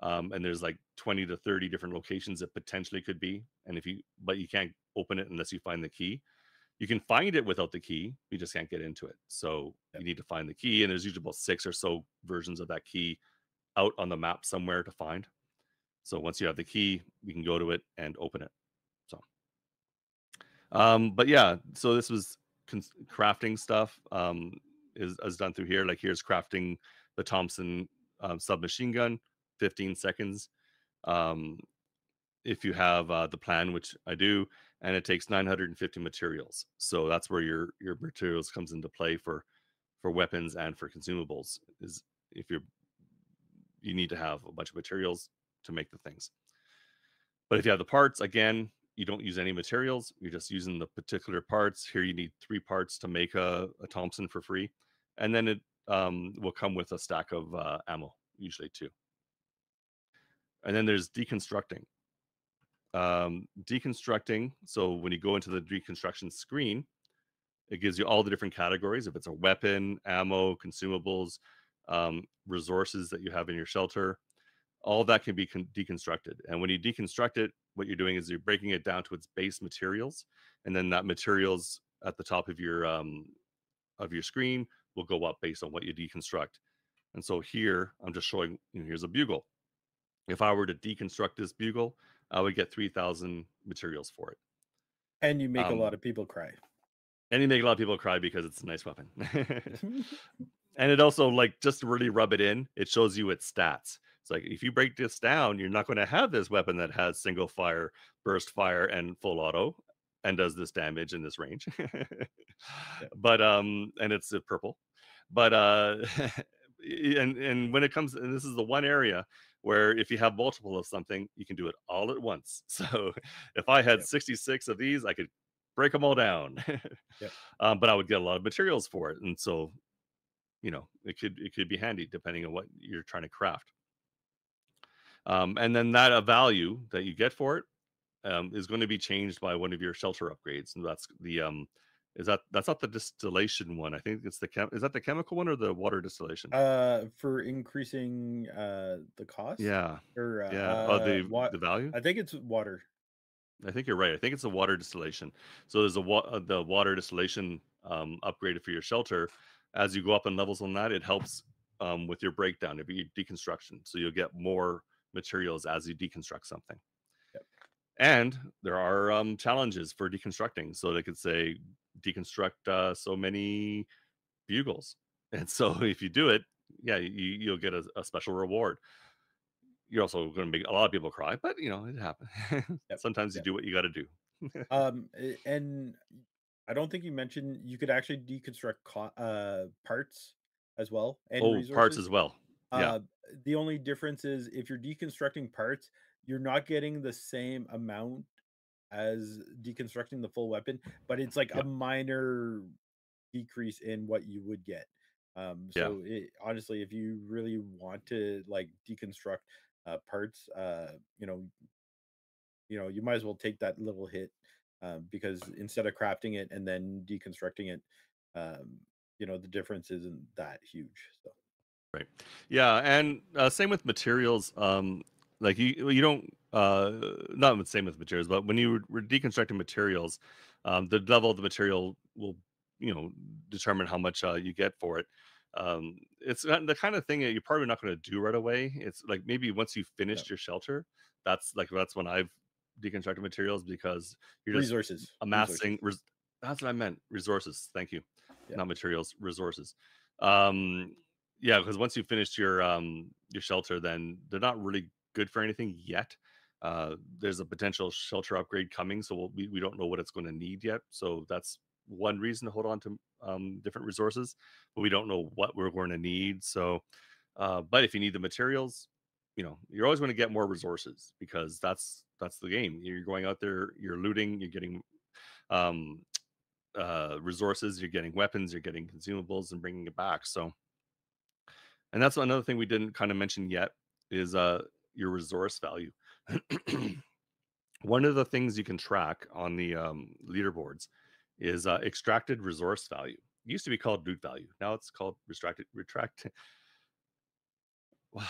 um, and there's like 20 to 30 different locations it potentially could be. And if you, but you can't open it unless you find the key. You can find it without the key, you just can't get into it. So Yep. you need to find the key, and there's usually about six or so versions of that key out on the map somewhere to find. So once you have the key, you can go to it and open it. So, um, but yeah, so this was cons- crafting stuff um, is, is done through here. Like here's crafting the Thompson um, submachine gun, 15 seconds. Um, if you have uh, the plan, which I do, and it takes 950 materials. So that's where your your materials comes into play for for weapons and for consumables. Is if you're you need to have a bunch of materials to make the things. But if you have the parts, again, you don't use any materials. You're just using the particular parts. Here, you need three parts to make a, a Thompson for free, and then it um, will come with a stack of uh, ammo, usually two. And then there's deconstructing. Um, deconstructing. So when you go into the deconstruction screen, it gives you all the different categories. If it's a weapon, ammo, consumables, um, resources that you have in your shelter, all that can be con- deconstructed. And when you deconstruct it, what you're doing is you're breaking it down to its base materials, and then that materials at the top of your um, of your screen will go up based on what you deconstruct. And so here I'm just showing. You know, here's a bugle. If I were to deconstruct this bugle, I would get 3,000 materials for it. And you make Um, a lot of people cry. And you make a lot of people cry because it's a nice weapon. and it also like just to really rub it in it shows you its stats it's like if you break this down you're not going to have this weapon that has single fire burst fire and full auto and does this damage in this range but um and it's uh, purple but uh and and when it comes and this is the one area where if you have multiple of something you can do it all at once so if i had Yep. 66 of these i could break them all down Yep. um, but i would get a lot of materials for it and so you know it could it could be handy depending on what you're trying to craft um, and then that uh, value that you get for it um, is going to be changed by one of your shelter upgrades and that's the um is that that's not the distillation one i think it's the chem is that the chemical one or the water distillation Uh, for increasing uh the cost. yeah Or uh, yeah oh the wa- the value I think it's water. I think you're right. I think it's the water distillation. So there's a wa- uh, the water distillation um, upgraded for your shelter. As you go up in levels on that, it helps um, with your breakdown, if you deconstruction. So you'll get more materials as you deconstruct something. Yep. And there are um, challenges for deconstructing. So they could say deconstruct uh, so many bugles, and so if you do it, yeah, you, you'll get a, a special reward. You're also going to make a lot of people cry, but you know it happens. Yep, Sometimes you yep. do what you got to do. Um, and I don't think you mentioned you could actually deconstruct co- uh parts as well and oh, parts as well. Yeah. Uh, the only difference is if you're deconstructing parts, you're not getting the same amount as deconstructing the full weapon, but it's like Yeah. a minor decrease in what you would get. Um, Yeah. so it, honestly, if you really want to like deconstruct uh, parts, uh, you know, you know, you might as well take that little hit um, because instead of crafting it and then deconstructing it, um, you know, the difference isn't that huge. So. Right. Yeah, and uh, same with materials. Um, like you, you don't uh, not the same with materials, but when you were deconstructing materials, um, the level of the material will, you know, determine how much uh, you get for it. Um, it's not the kind of thing that you're probably not going to do right away. It's like maybe once you've finished your shelter, that's like that's when I've deconstructed materials because you're just resources amassing resources. res- That's what I meant. Resources. Thank you. Yeah. Not materials, resources. Um, yeah, because once you finished your um your shelter, then they're not really good for anything yet. Uh, there's a potential shelter upgrade coming, so we'll, we we don't know what it's going to need yet. So that's one reason to hold on to um, different resources, but we don't know what we're going to need. So, uh, but if you need the materials, you know, you're always going to get more resources because that's that's the game. You're going out there, you're looting, you're getting um, uh, resources, you're getting weapons, you're getting consumables, and bringing it back. So, and that's another thing we didn't kind of mention yet is uh, your resource value. One of the things you can track on the um, leaderboards is uh, extracted resource value. It used to be called loot value. Now it's called retracted retract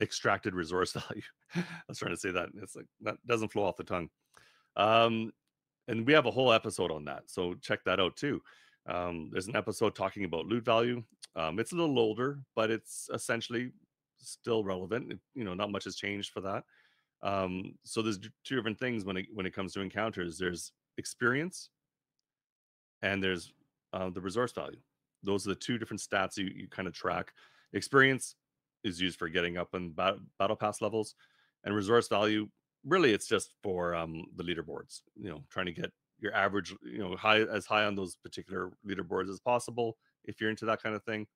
extracted resource value. I was trying to say that. It's like that doesn't flow off the tongue. Um, and we have a whole episode on that, so check that out too. Um, there's an episode talking about loot value. Um, it's a little older, but it's essentially still relevant. You know, not much has changed for that. Um, so there's two different things when it when it comes to encounters. There's experience, and there's uh, the resource value. Those are the two different stats you, you kind of track. Experience is used for getting up in bat- battle pass levels, and resource value really it's just for um, the leaderboards. You know, trying to get your average, you know, high as high on those particular leaderboards as possible. If you're into that kind of thing,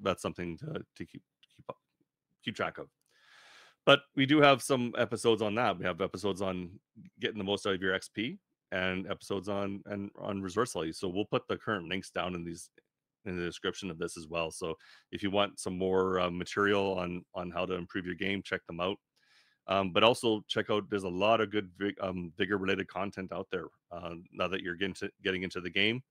that's something to to keep keep up, keep track of. But we do have some episodes on that. We have episodes on getting the most out of your XP and episodes on and on resource value. So we'll put the current links down in these in the description of this as well. So if you want some more uh, material on on how to improve your game, check them out. Um, but also check out there's a lot of good um, vigor related content out there. Uh, now that you're getting to, getting into the game,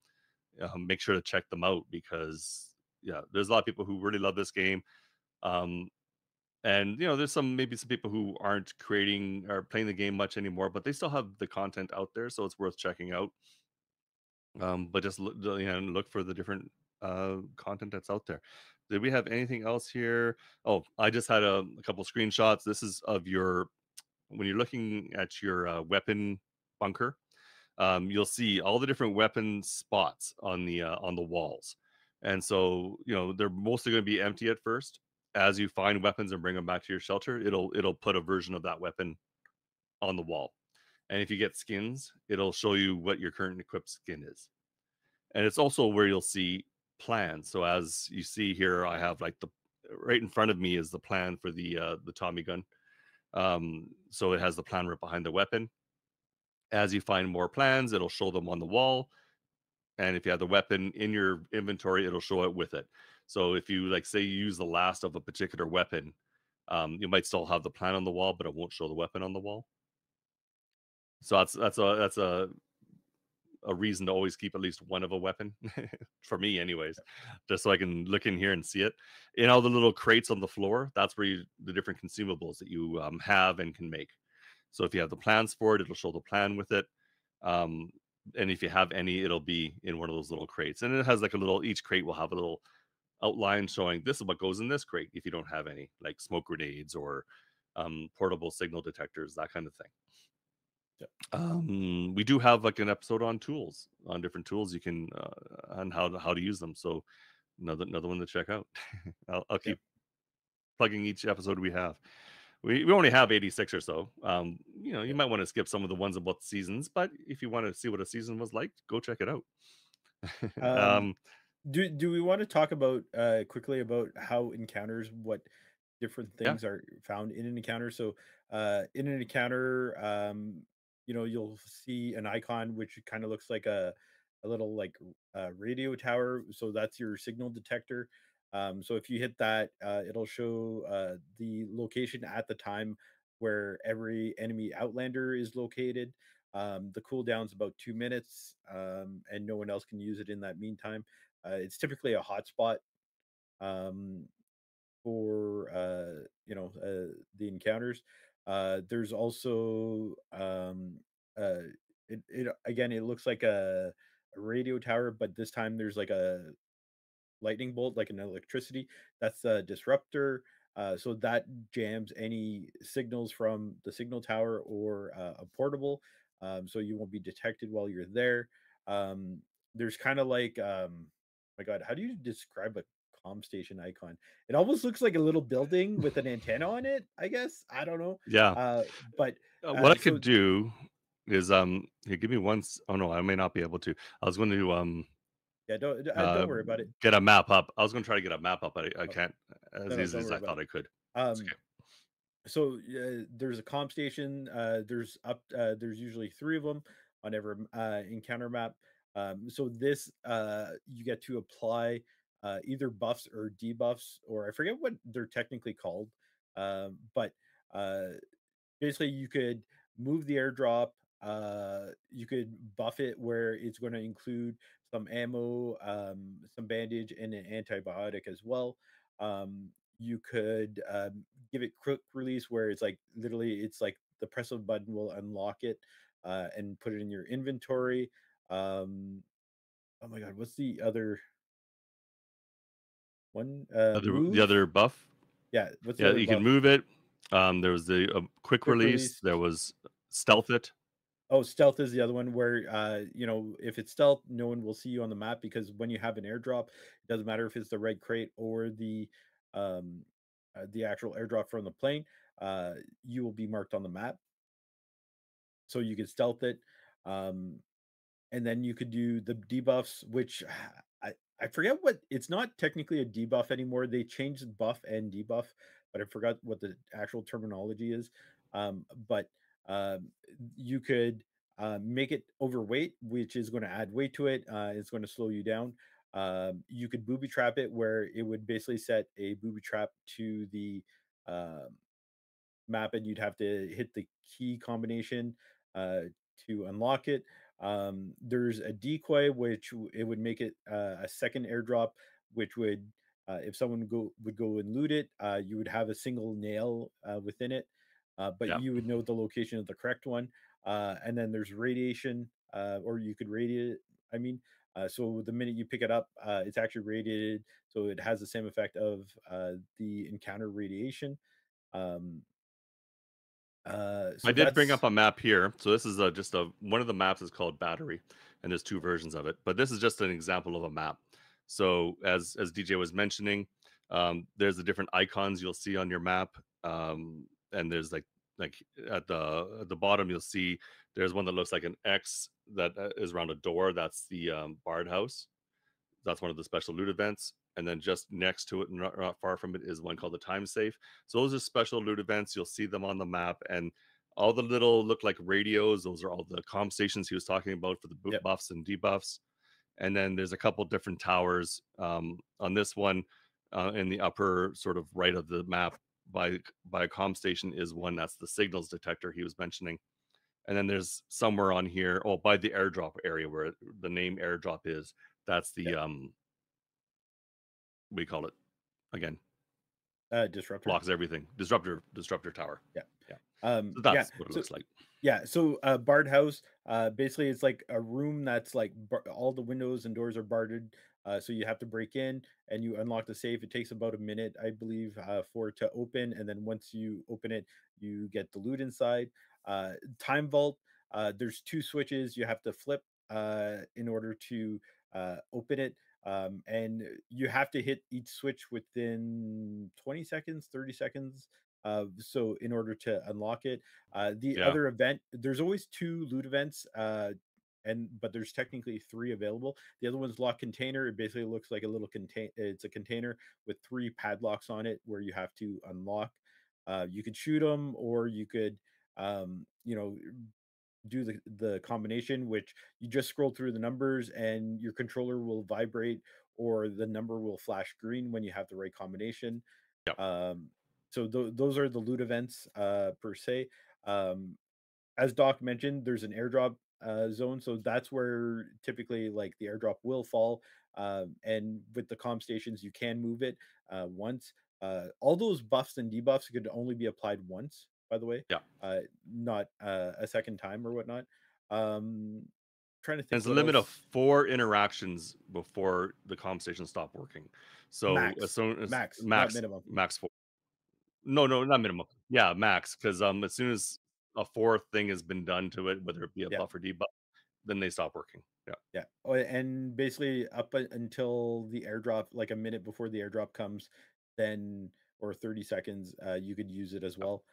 um, make sure to check them out because yeah, there's a lot of people who really love this game. Um, and you know there's some maybe some people who aren't creating or playing the game much anymore but they still have the content out there so it's worth checking out. Um but just look, you know, look for the different uh content that's out there. Did we have anything else here? Oh i just had a, a couple screenshots. This is of your when you're looking at your uh, weapon bunker um, you'll see all the different weapon spots on the uh, on the walls. And so you know they're mostly going to be empty at first as you find weapons and bring them back to your shelter, it'll it'll put a version of that weapon on the wall. And if you get skins, it'll show you what your current equipped skin is. And it's also where you'll see plans. So as you see here, I have like the right in front of me is the plan for the uh, the Tommy gun. Um, so it has the plan right behind the weapon. As you find more plans, it'll show them on the wall. And if you have the weapon in your inventory, it'll show it with it. So if you like say you use the last of a particular weapon, um, you might still have the plan on the wall, but it won't show the weapon on the wall. So that's that's a that's a a reason to always keep at least one of a weapon for me anyways just so i can look in here and see it. In all the little crates on the floor that's where you the different consumables that you um, have and can make. So if you have the plans for it it'll show the plan with it um, and if you have any it'll be in one of those little crates. And it has like a little each crate will have a little outline showing this is what goes in this crate if you don't have any like smoke grenades or um, portable signal detectors that kind of thing um, we do have like an episode on tools, on different tools you can, uh, on how to, how to use them. So another another one to check out. I'll, I'll keep plugging each episode we have. We, we only have 86 or so. Um, you know, you might want to skip some of the ones about the seasons, but if you want to see what a season was like, go check it out. Um, um, do do we want to talk about uh quickly about how encounters what different yeah, things are found in an encounter? So uh in an encounter, um, you know, you'll see an icon which kind of looks like a a little like uh, radio tower. So that's your signal detector. Um, so if you hit that, uh, it'll show uh, the location at the time where every enemy outlander is located. Um, the cooldown's about two minutes, um, and no one else can use it in that meantime. Uh, it's typically a hotspot um, for uh, you know uh, the encounters. Uh, there's also um, uh, it, it again. It looks like a, a radio tower, but this time there's like a lightning bolt, like an electricity. That's a disruptor. Uh, so that jams any signals from the signal tower or uh, a portable. um, so you won't be detected while you're there. Um, there's kind of like, um, my God, how do you describe a comm station icon? It almost looks like a little building with an antenna on it. I guess I don't know, Yeah. uh, but Uh, what uh, I so could do is um here, give me one. Oh no, I may not be able to. I was going to um yeah, don't uh, don't uh worry about it. get a map up. I was going to try to get a map up, but I, I Oh, can't as no, easy don't as I thought it. I could. Um, okay. so uh, there's a comm station uh there's up uh there's usually three of them on every uh encounter map um so this uh you get to apply uh either buffs or debuffs or i forget what they're technically called um but uh basically you could move the airdrop uh you could buff it where it's going to include some ammo um some bandage and an antibiotic as well. Um you could um, give it quick release where it's like literally it's like the press of a button will unlock it uh and put it in your inventory um oh my god what's the other one uh Other the other buff, yeah what's the yeah, you can move it. Um, there was the uh, quick quick release. release There was stealth it. Oh, stealth is the other one where, uh, you know, if it's stealth, no one will see you on the map because when you have an airdrop, it doesn't matter if it's the red crate or the um, uh, the actual airdrop from the plane, uh, you will be marked on the map, so you can stealth it. Um, and then you could do the debuffs, which I I forget what it's not technically a debuff anymore. They changed buff and debuff, but I forgot what the actual terminology is. Um, but um, you could uh, make it overweight, which is going to add weight to it. Uh, it's going to slow you down. Um, you could booby trap it, where it would basically set a booby trap to the um map and you'd have to hit the key combination uh, to unlock it. Um, there's a decoy, which it would make it uh, a second airdrop, which would, uh, if someone go would go and loot it, uh, you would have a single nail uh, within it, uh, but Yeah, you would know the location of the correct one. Uh, and then there's radiation, uh, or you could radiate it. I mean, uh, so the minute you pick it up, uh, it's actually radiated, so it has the same effect of uh, the encounter radiation. Um, uh, I so did bring up a map here. So this is a, just a one of the maps is called Battery, and there's two versions of it. But this is just an example of a map. So as as DJ was mentioning, um, there's the different icons you'll see on your map, um, and there's like like at the at the bottom you'll see there's one that looks like an X that uh, around a door. That's the um, Barred House. That's one of the special loot events. And then just next to it, not, not far from it, is one called the Time Safe. So those are special loot events. You'll see them on the map, and all the little look like radios. Those are all the comm stations he was talking about for the boot yep, buffs and debuffs. And then there's a couple different towers um, on this one uh, in the upper sort of right of the map by by a comm station is one that's the signals detector he was mentioning. And then there's somewhere on here, oh, by the airdrop area where the name airdrop is. That's the yep. um we call it again Uh, disruptor. blocks everything disruptor disruptor tower Yeah. yeah Um, so yeah. that's what it So looks like Yeah, so uh, barred house, uh, basically it's like a room that's like bar- all the windows and doors are barred. Uh, so you have to break in and you unlock the safe. It takes about a minute, I believe, uh, for it to open, and then once you open it, you get the loot inside. Uh, time vault. Uh, there's two switches you have to flip uh, in order to uh, open it, um, and you have to hit each switch within 20 seconds, 30 seconds. Uh, so in order to unlock it uh, the yeah other event, there's always two loot events, uh, and but there's technically three available. The other one's lock container. It basically looks like a little contain. It's a container with three padlocks on it where you have to unlock. Uh, you could shoot them, or you could, um, you know, do the the combination, which you just scroll through the numbers and your controller will vibrate, or the number will flash green when you have the right combination. yeah Um, so tho- those are the loot events uh, per se. Um, as Doc mentioned, there's an airdrop uh, zone, so that's where typically like the airdrop will fall. Um, and with the comm stations, you can move it uh, once. Uh, all those buffs and debuffs could only be applied once, by the way, yeah uh, not uh, a second time or whatnot. Um, trying to think there's a limit of four interactions before the comm station stop working so as soon as max, max minimum. max four no no not minimum yeah max because um as soon as a fourth thing has been done to it, whether it be a Yeah. buff or debuff, then they stop working. Yeah. Yeah. Oh, and basically up until the airdrop, like a minute before the airdrop comes, then or 30 seconds, uh, you could use it as well.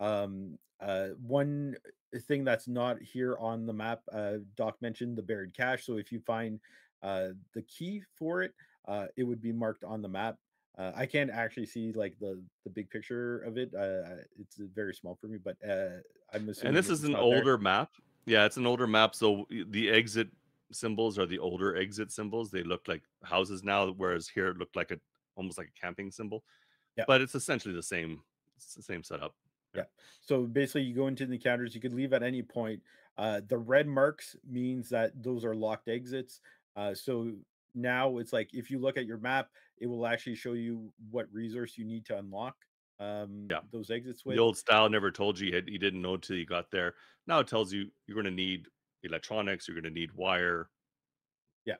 Um, uh, one thing that's not here on the map, uh, Doc mentioned the buried cache. So if you find uh, the key for it, uh, it would be marked on the map. Uh, I can't actually see like the the big picture of it. Uh, it's very small for me, but uh, I'm assuming. And this is an not there. older map. Yeah, it's an older map. So the exit symbols are the older exit symbols. They look like houses now, whereas here it looked like a almost like a camping symbol. Yeah. But it's essentially the same. It's the same setup. Yeah. So basically, you go into the encounters. You could leave at any point. Uh, the red marks means that those are locked exits. Uh, so now it's like if you look at your map, it will actually show you what resource you need to unlock um, Yeah. those exits with. The old style never told you. You you didn't know till you got there. Now it tells you you're going to need electronics. You're going to need wire. Yeah.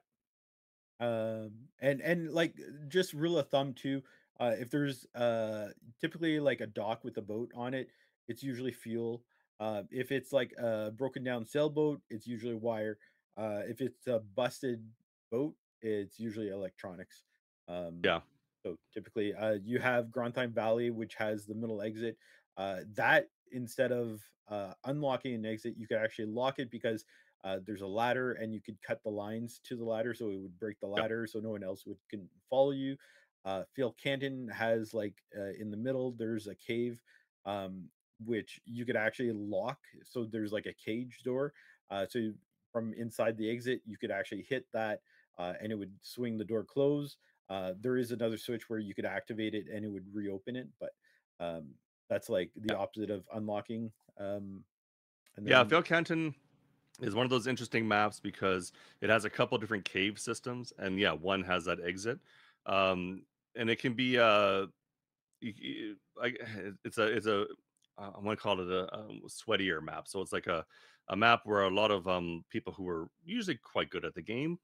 Um and and like just rule of thumb too uh if there's uh typically like a dock with a boat on it it's usually fuel. Uh if it's like a broken down sailboat it's usually wire. Uh if it's a busted boat it's usually electronics. Um Yeah. so typically uh you have Grontheim Valley which has the middle exit. Uh that instead of uh unlocking an exit you could actually lock it because uh, there's a ladder and you could cut the lines to the ladder so it would break the Yep. ladder so no one else would can follow you uh Fjellkanten has like uh, in the middle there's a cave um which you could actually lock so there's like a cage door uh so from inside the exit you could actually hit that uh, and it would swing the door closed uh there is another switch where you could activate it and it would reopen it but um that's like the opposite of unlocking um and Yeah. Fjellkanten is one of those interesting maps because it has a couple different cave systems, and yeah, one has that exit. Um, and it can be uh, like it's a it's a I want to call it a, um sweatier map. So it's like a a map where a lot of um people who are usually quite good at the game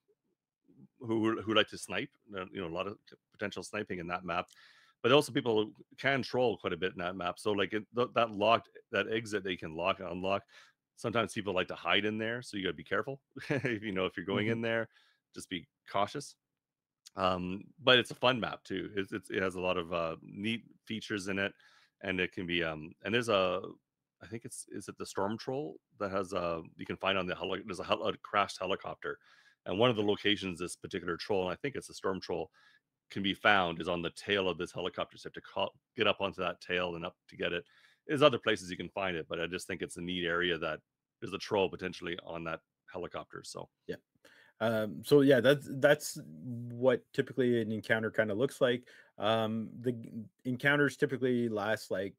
who who like to snipe. uh, You know, a lot of potential sniping in that map, but also people can troll quite a bit in that map. So like it, th- that locked that exit they can lock and unlock. Sometimes people like to hide in there, so you got to be careful. if you know if you're going Mhm. in there, just be cautious. Um, but it's a fun map too. It's, it has a lot of uh, neat features in it, and it can be um and there's a I think it's is it the storm troll that has uh you can find on the heli- there's a, hel- a crashed helicopter, and one of the locations this particular troll and I think it's a storm troll can be found is on the tail of this helicopter. So you have to call, get up onto that tail and up to get it. There's other places you can find it, but I just think it's a neat area that there's a troll potentially on that helicopter. So Yeah. Um, so yeah, that's that's what typically an encounter kind of looks like. Um, the encounters typically last like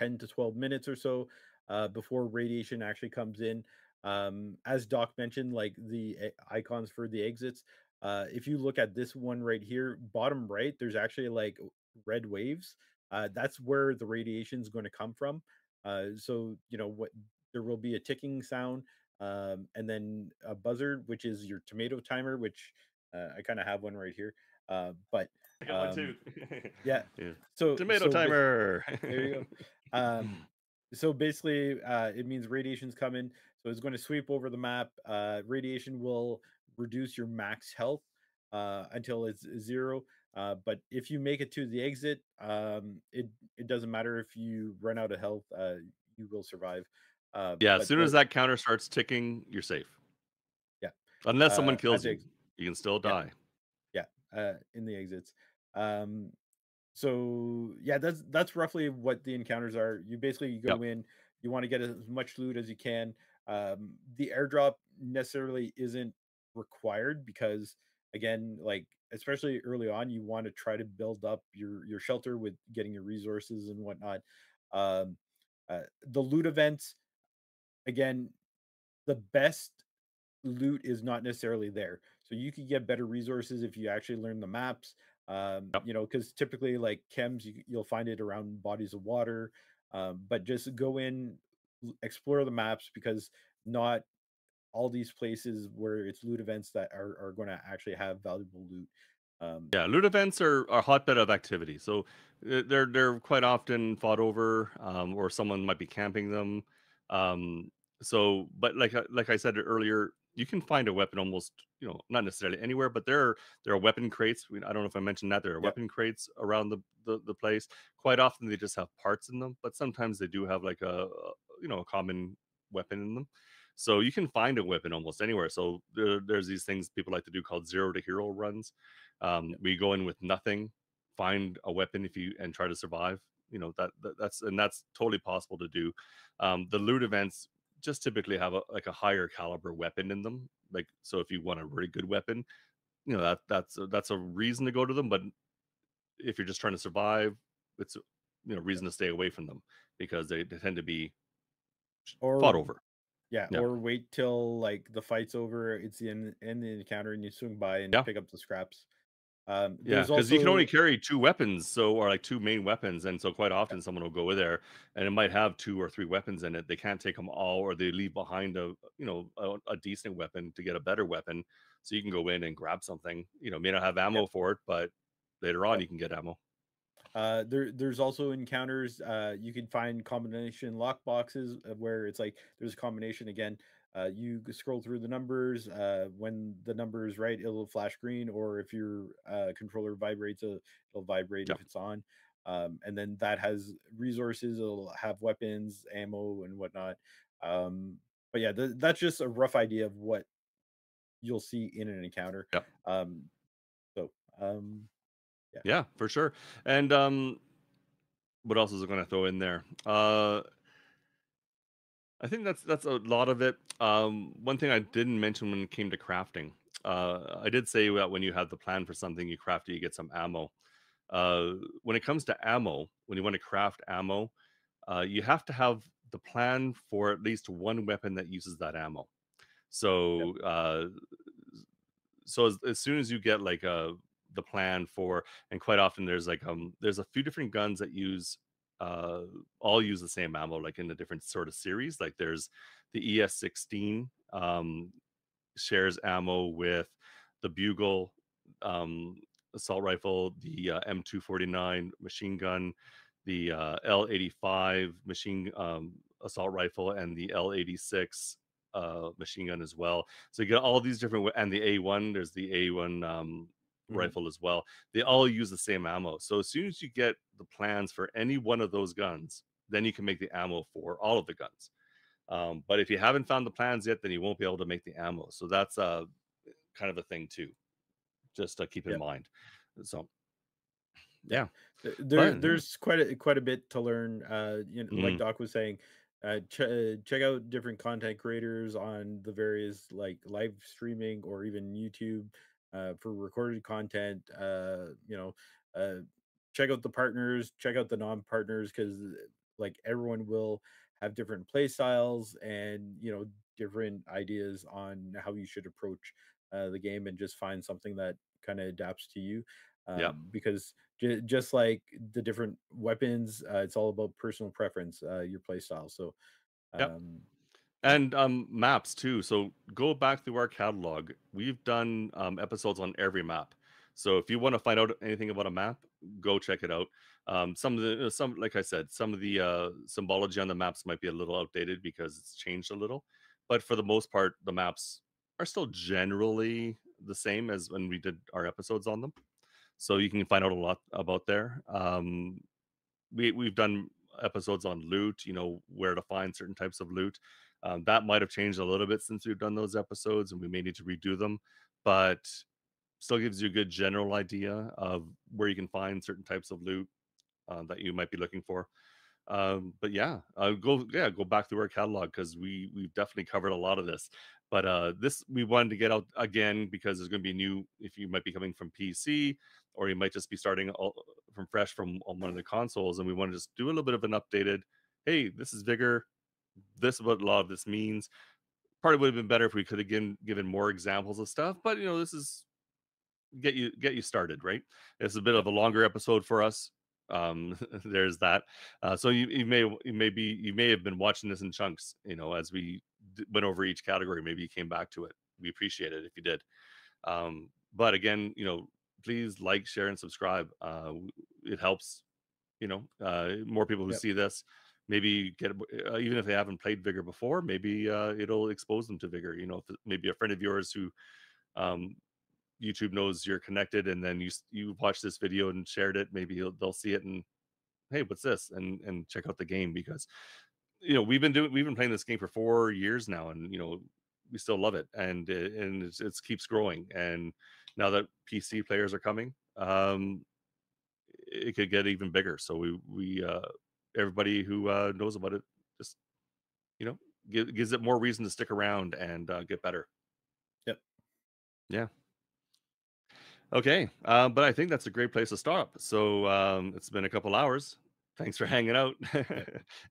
10 to 12 minutes or so uh, before radiation actually comes in. Um, as Doc mentioned, like the icons for the exits. Uh, if you look at this one right here, bottom right, there's actually like red waves. Uh, that's where the radiation is going to come from. Uh, so you know what, there will be a ticking sound um, and then a buzzard, which is your tomato timer, which uh, I kind of have one right here. Uh, but I got one um, too. yeah, yeah. so Tomato so timer. there you go. Um, so basically, uh, it means radiation's coming. So it's going to sweep over the map. Uh, radiation will reduce your max health uh, until it's zero. Uh, but if you make it to the exit, um, it it doesn't matter if you run out of health. Uh, you will survive. Uh, yeah, as but soon as that counter starts ticking, you're safe. yeah, Unless someone at kills you, ex- you can still die. yeah uh in the exits um so yeah that's that's roughly what the encounters are you basically you Yep. go in you want to get as much loot as you can um the airdrop necessarily isn't required because again like especially early on you want to try to build up your your shelter with getting your resources and whatnot um uh, the loot events again the best loot is not necessarily there. So you could get better resources if you actually learn the maps. Um, Yep. you know, because typically like chems, you, you'll find it around bodies of water. Um, but just go in, explore the maps because not all these places where it's loot events that are, are going to actually have valuable loot. Um, Yeah, loot events are a hotbed of activity. So uh, they're they're quite often fought over, um, or someone might be camping them. Um, so, but like I- like I said earlier, you can find a weapon almost you know not necessarily anywhere, but there are there are weapon crates. I don't know if I mentioned that there are weapon crates around the, the the place. Quite often they just have parts in them, but sometimes they do have like a a, you know a common weapon in them. So you can find a weapon almost anywhere. So there, there's these things people like to do called zero to hero runs. Um, we go in with nothing, find a weapon if you and try to survive. You know that, that that's and that's totally possible to do. Um, the loot events just typically have a, like a higher caliber weapon in them. Like so, if you want a really good weapon, you know that that's a, that's a reason to go to them. But if you're just trying to survive, it's you know reason to stay away from them because they, they tend to be fought Or over. yeah, Yeah, or wait till like the fight's over, it's the end, end of the encounter, and you swing by and yeah. pick up the scraps. Um, Yeah, because you can only carry 2 weapons, so or, like, 2 main weapons, and so quite often someone will go there, and it might have 2 or 3 weapons in it. They can't take them all, or they leave behind a you know, a a decent weapon to get a better weapon, so you can go in and grab something, you know, may not have ammo for it, but later on Yep. you can get ammo. Uh, there, there's also encounters. Uh, you can find combination lock boxes uh, where it's like there's a combination again. Uh, you scroll through the numbers. Uh, when the number is right, it'll flash green, or if your uh, controller vibrates, uh, it'll vibrate Yeah, if it's on. Um, and then that has resources. It'll have weapons, ammo, and whatnot. Um, but yeah, th- that's just a rough idea of what you'll see in an encounter. yeah, Um, so um, yeah, yeah, for sure, and, um, what else is it gonna throw in there? I think that's that's a lot of it. Um, one thing I didn't mention when it came to crafting, uh, I did say that when you have the plan for something, you craft it, you get some ammo. Uh, when it comes to ammo, when you want to craft ammo, uh, you have to have the plan for at least one weapon that uses that ammo. yep, So uh, so as, as soon as you get like uh the plan for and quite often there's like um there's a few different guns that use uh all use the same ammo like in a different sort of series like there's the es16 um shares ammo with the bugle um assault rifle the uh, m249 machine gun the uh, l85 machine um assault rifle and the l86 uh machine gun as well. So you get all these different, and the A1, there's the A1 mhm, rifle as well. They all use the same ammo. So as soon as you get the plans for any one of those guns, then you can make the ammo for all of the guns. Um, but if you haven't found the plans yet, then you won't be able to make the ammo. So that's uh, kind of a thing too, just to keep in yep. mind. So Yeah. There, but there's quite a quite a bit to learn. Uh, you know, like mm, Doc was saying, uh, ch- uh, check out different content creators on the various like live streaming or even YouTube uh, for recorded content. Uh, you know, uh, check out the partners, check out the non-partners because like everyone will have different play styles and you know different ideas on how you should approach uh, the game and just find something that kind of adapts to you yeah, um, because Ju- just like the different weapons, uh, it's all about personal preference, uh, your play style. So, yeah. um, yeah, And um, maps too. So go back through our catalog. We've done um, episodes on every map. So if you want to find out anything about a map, go check it out. Um, some of the uh, some, like I said, some of the uh, symbology on the maps might be a little outdated because it's changed a little. But for the most part, the maps are still generally the same as when we did our episodes on them. So you can find out a lot about there. Um, we we've done episodes on loot, you know, where to find certain types of loot. Um, that might have changed a little bit since we've done those episodes, and we may need to redo them, but still gives you a good general idea of where you can find certain types of loot uh, that you might be looking for. Um, but yeah, uh, go yeah, go back through our catalog because we we've definitely covered a lot of this. But uh, this we wanted to get out again because there's going to be new. If you might be coming from PC or you might just be starting all, from fresh from on one of the consoles, and we want to just do a little bit of an updated. Hey, this is Vigor. This is what a lot of this means. Probably would have been better if we could have given given more examples of stuff. But you know, this is get you get you started, right? It's a bit of a longer episode for us. Um, there's that. Uh, so you, you may you may be you may have been watching this in chunks, you know, as we d- went over each category. Maybe you came back to it. We appreciate it if you did. Um, but again, you know, please like, share, and subscribe. Uh, it helps. You know, uh, more people who yep. see this. Maybe get uh, even if they haven't played vigor before maybe uh, it'll expose them to vigor you know maybe a friend of yours who um, youtube knows you're connected and then you you watch this video and shared it maybe they'll see it and hey what's this? and and check out the game because you know we've been doing we've been playing this game for four years now and you know we still love it and and it's, it keeps growing and now that pc players are coming um it could get even bigger. So we we uh everybody who uh knows about it just you know gives, gives it more reason to stick around and uh, get better. Yep. yeah. Okay uh, but i think that's a great place to stop. So um it's been a couple hours. Thanks for hanging out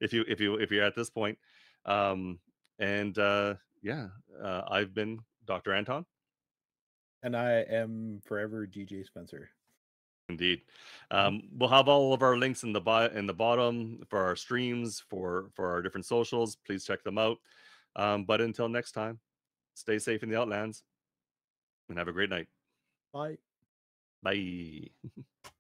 if you if you if you're at this point. Um and uh yeah uh, i've been dr anton. And I am forever DJ Spencer. Indeed. Mhm. um we'll have all of our links in the bo- in the bottom for our streams for for our different socials. Please check them out. Um but until next time stay safe in the outlands and have a great night. Bye. bye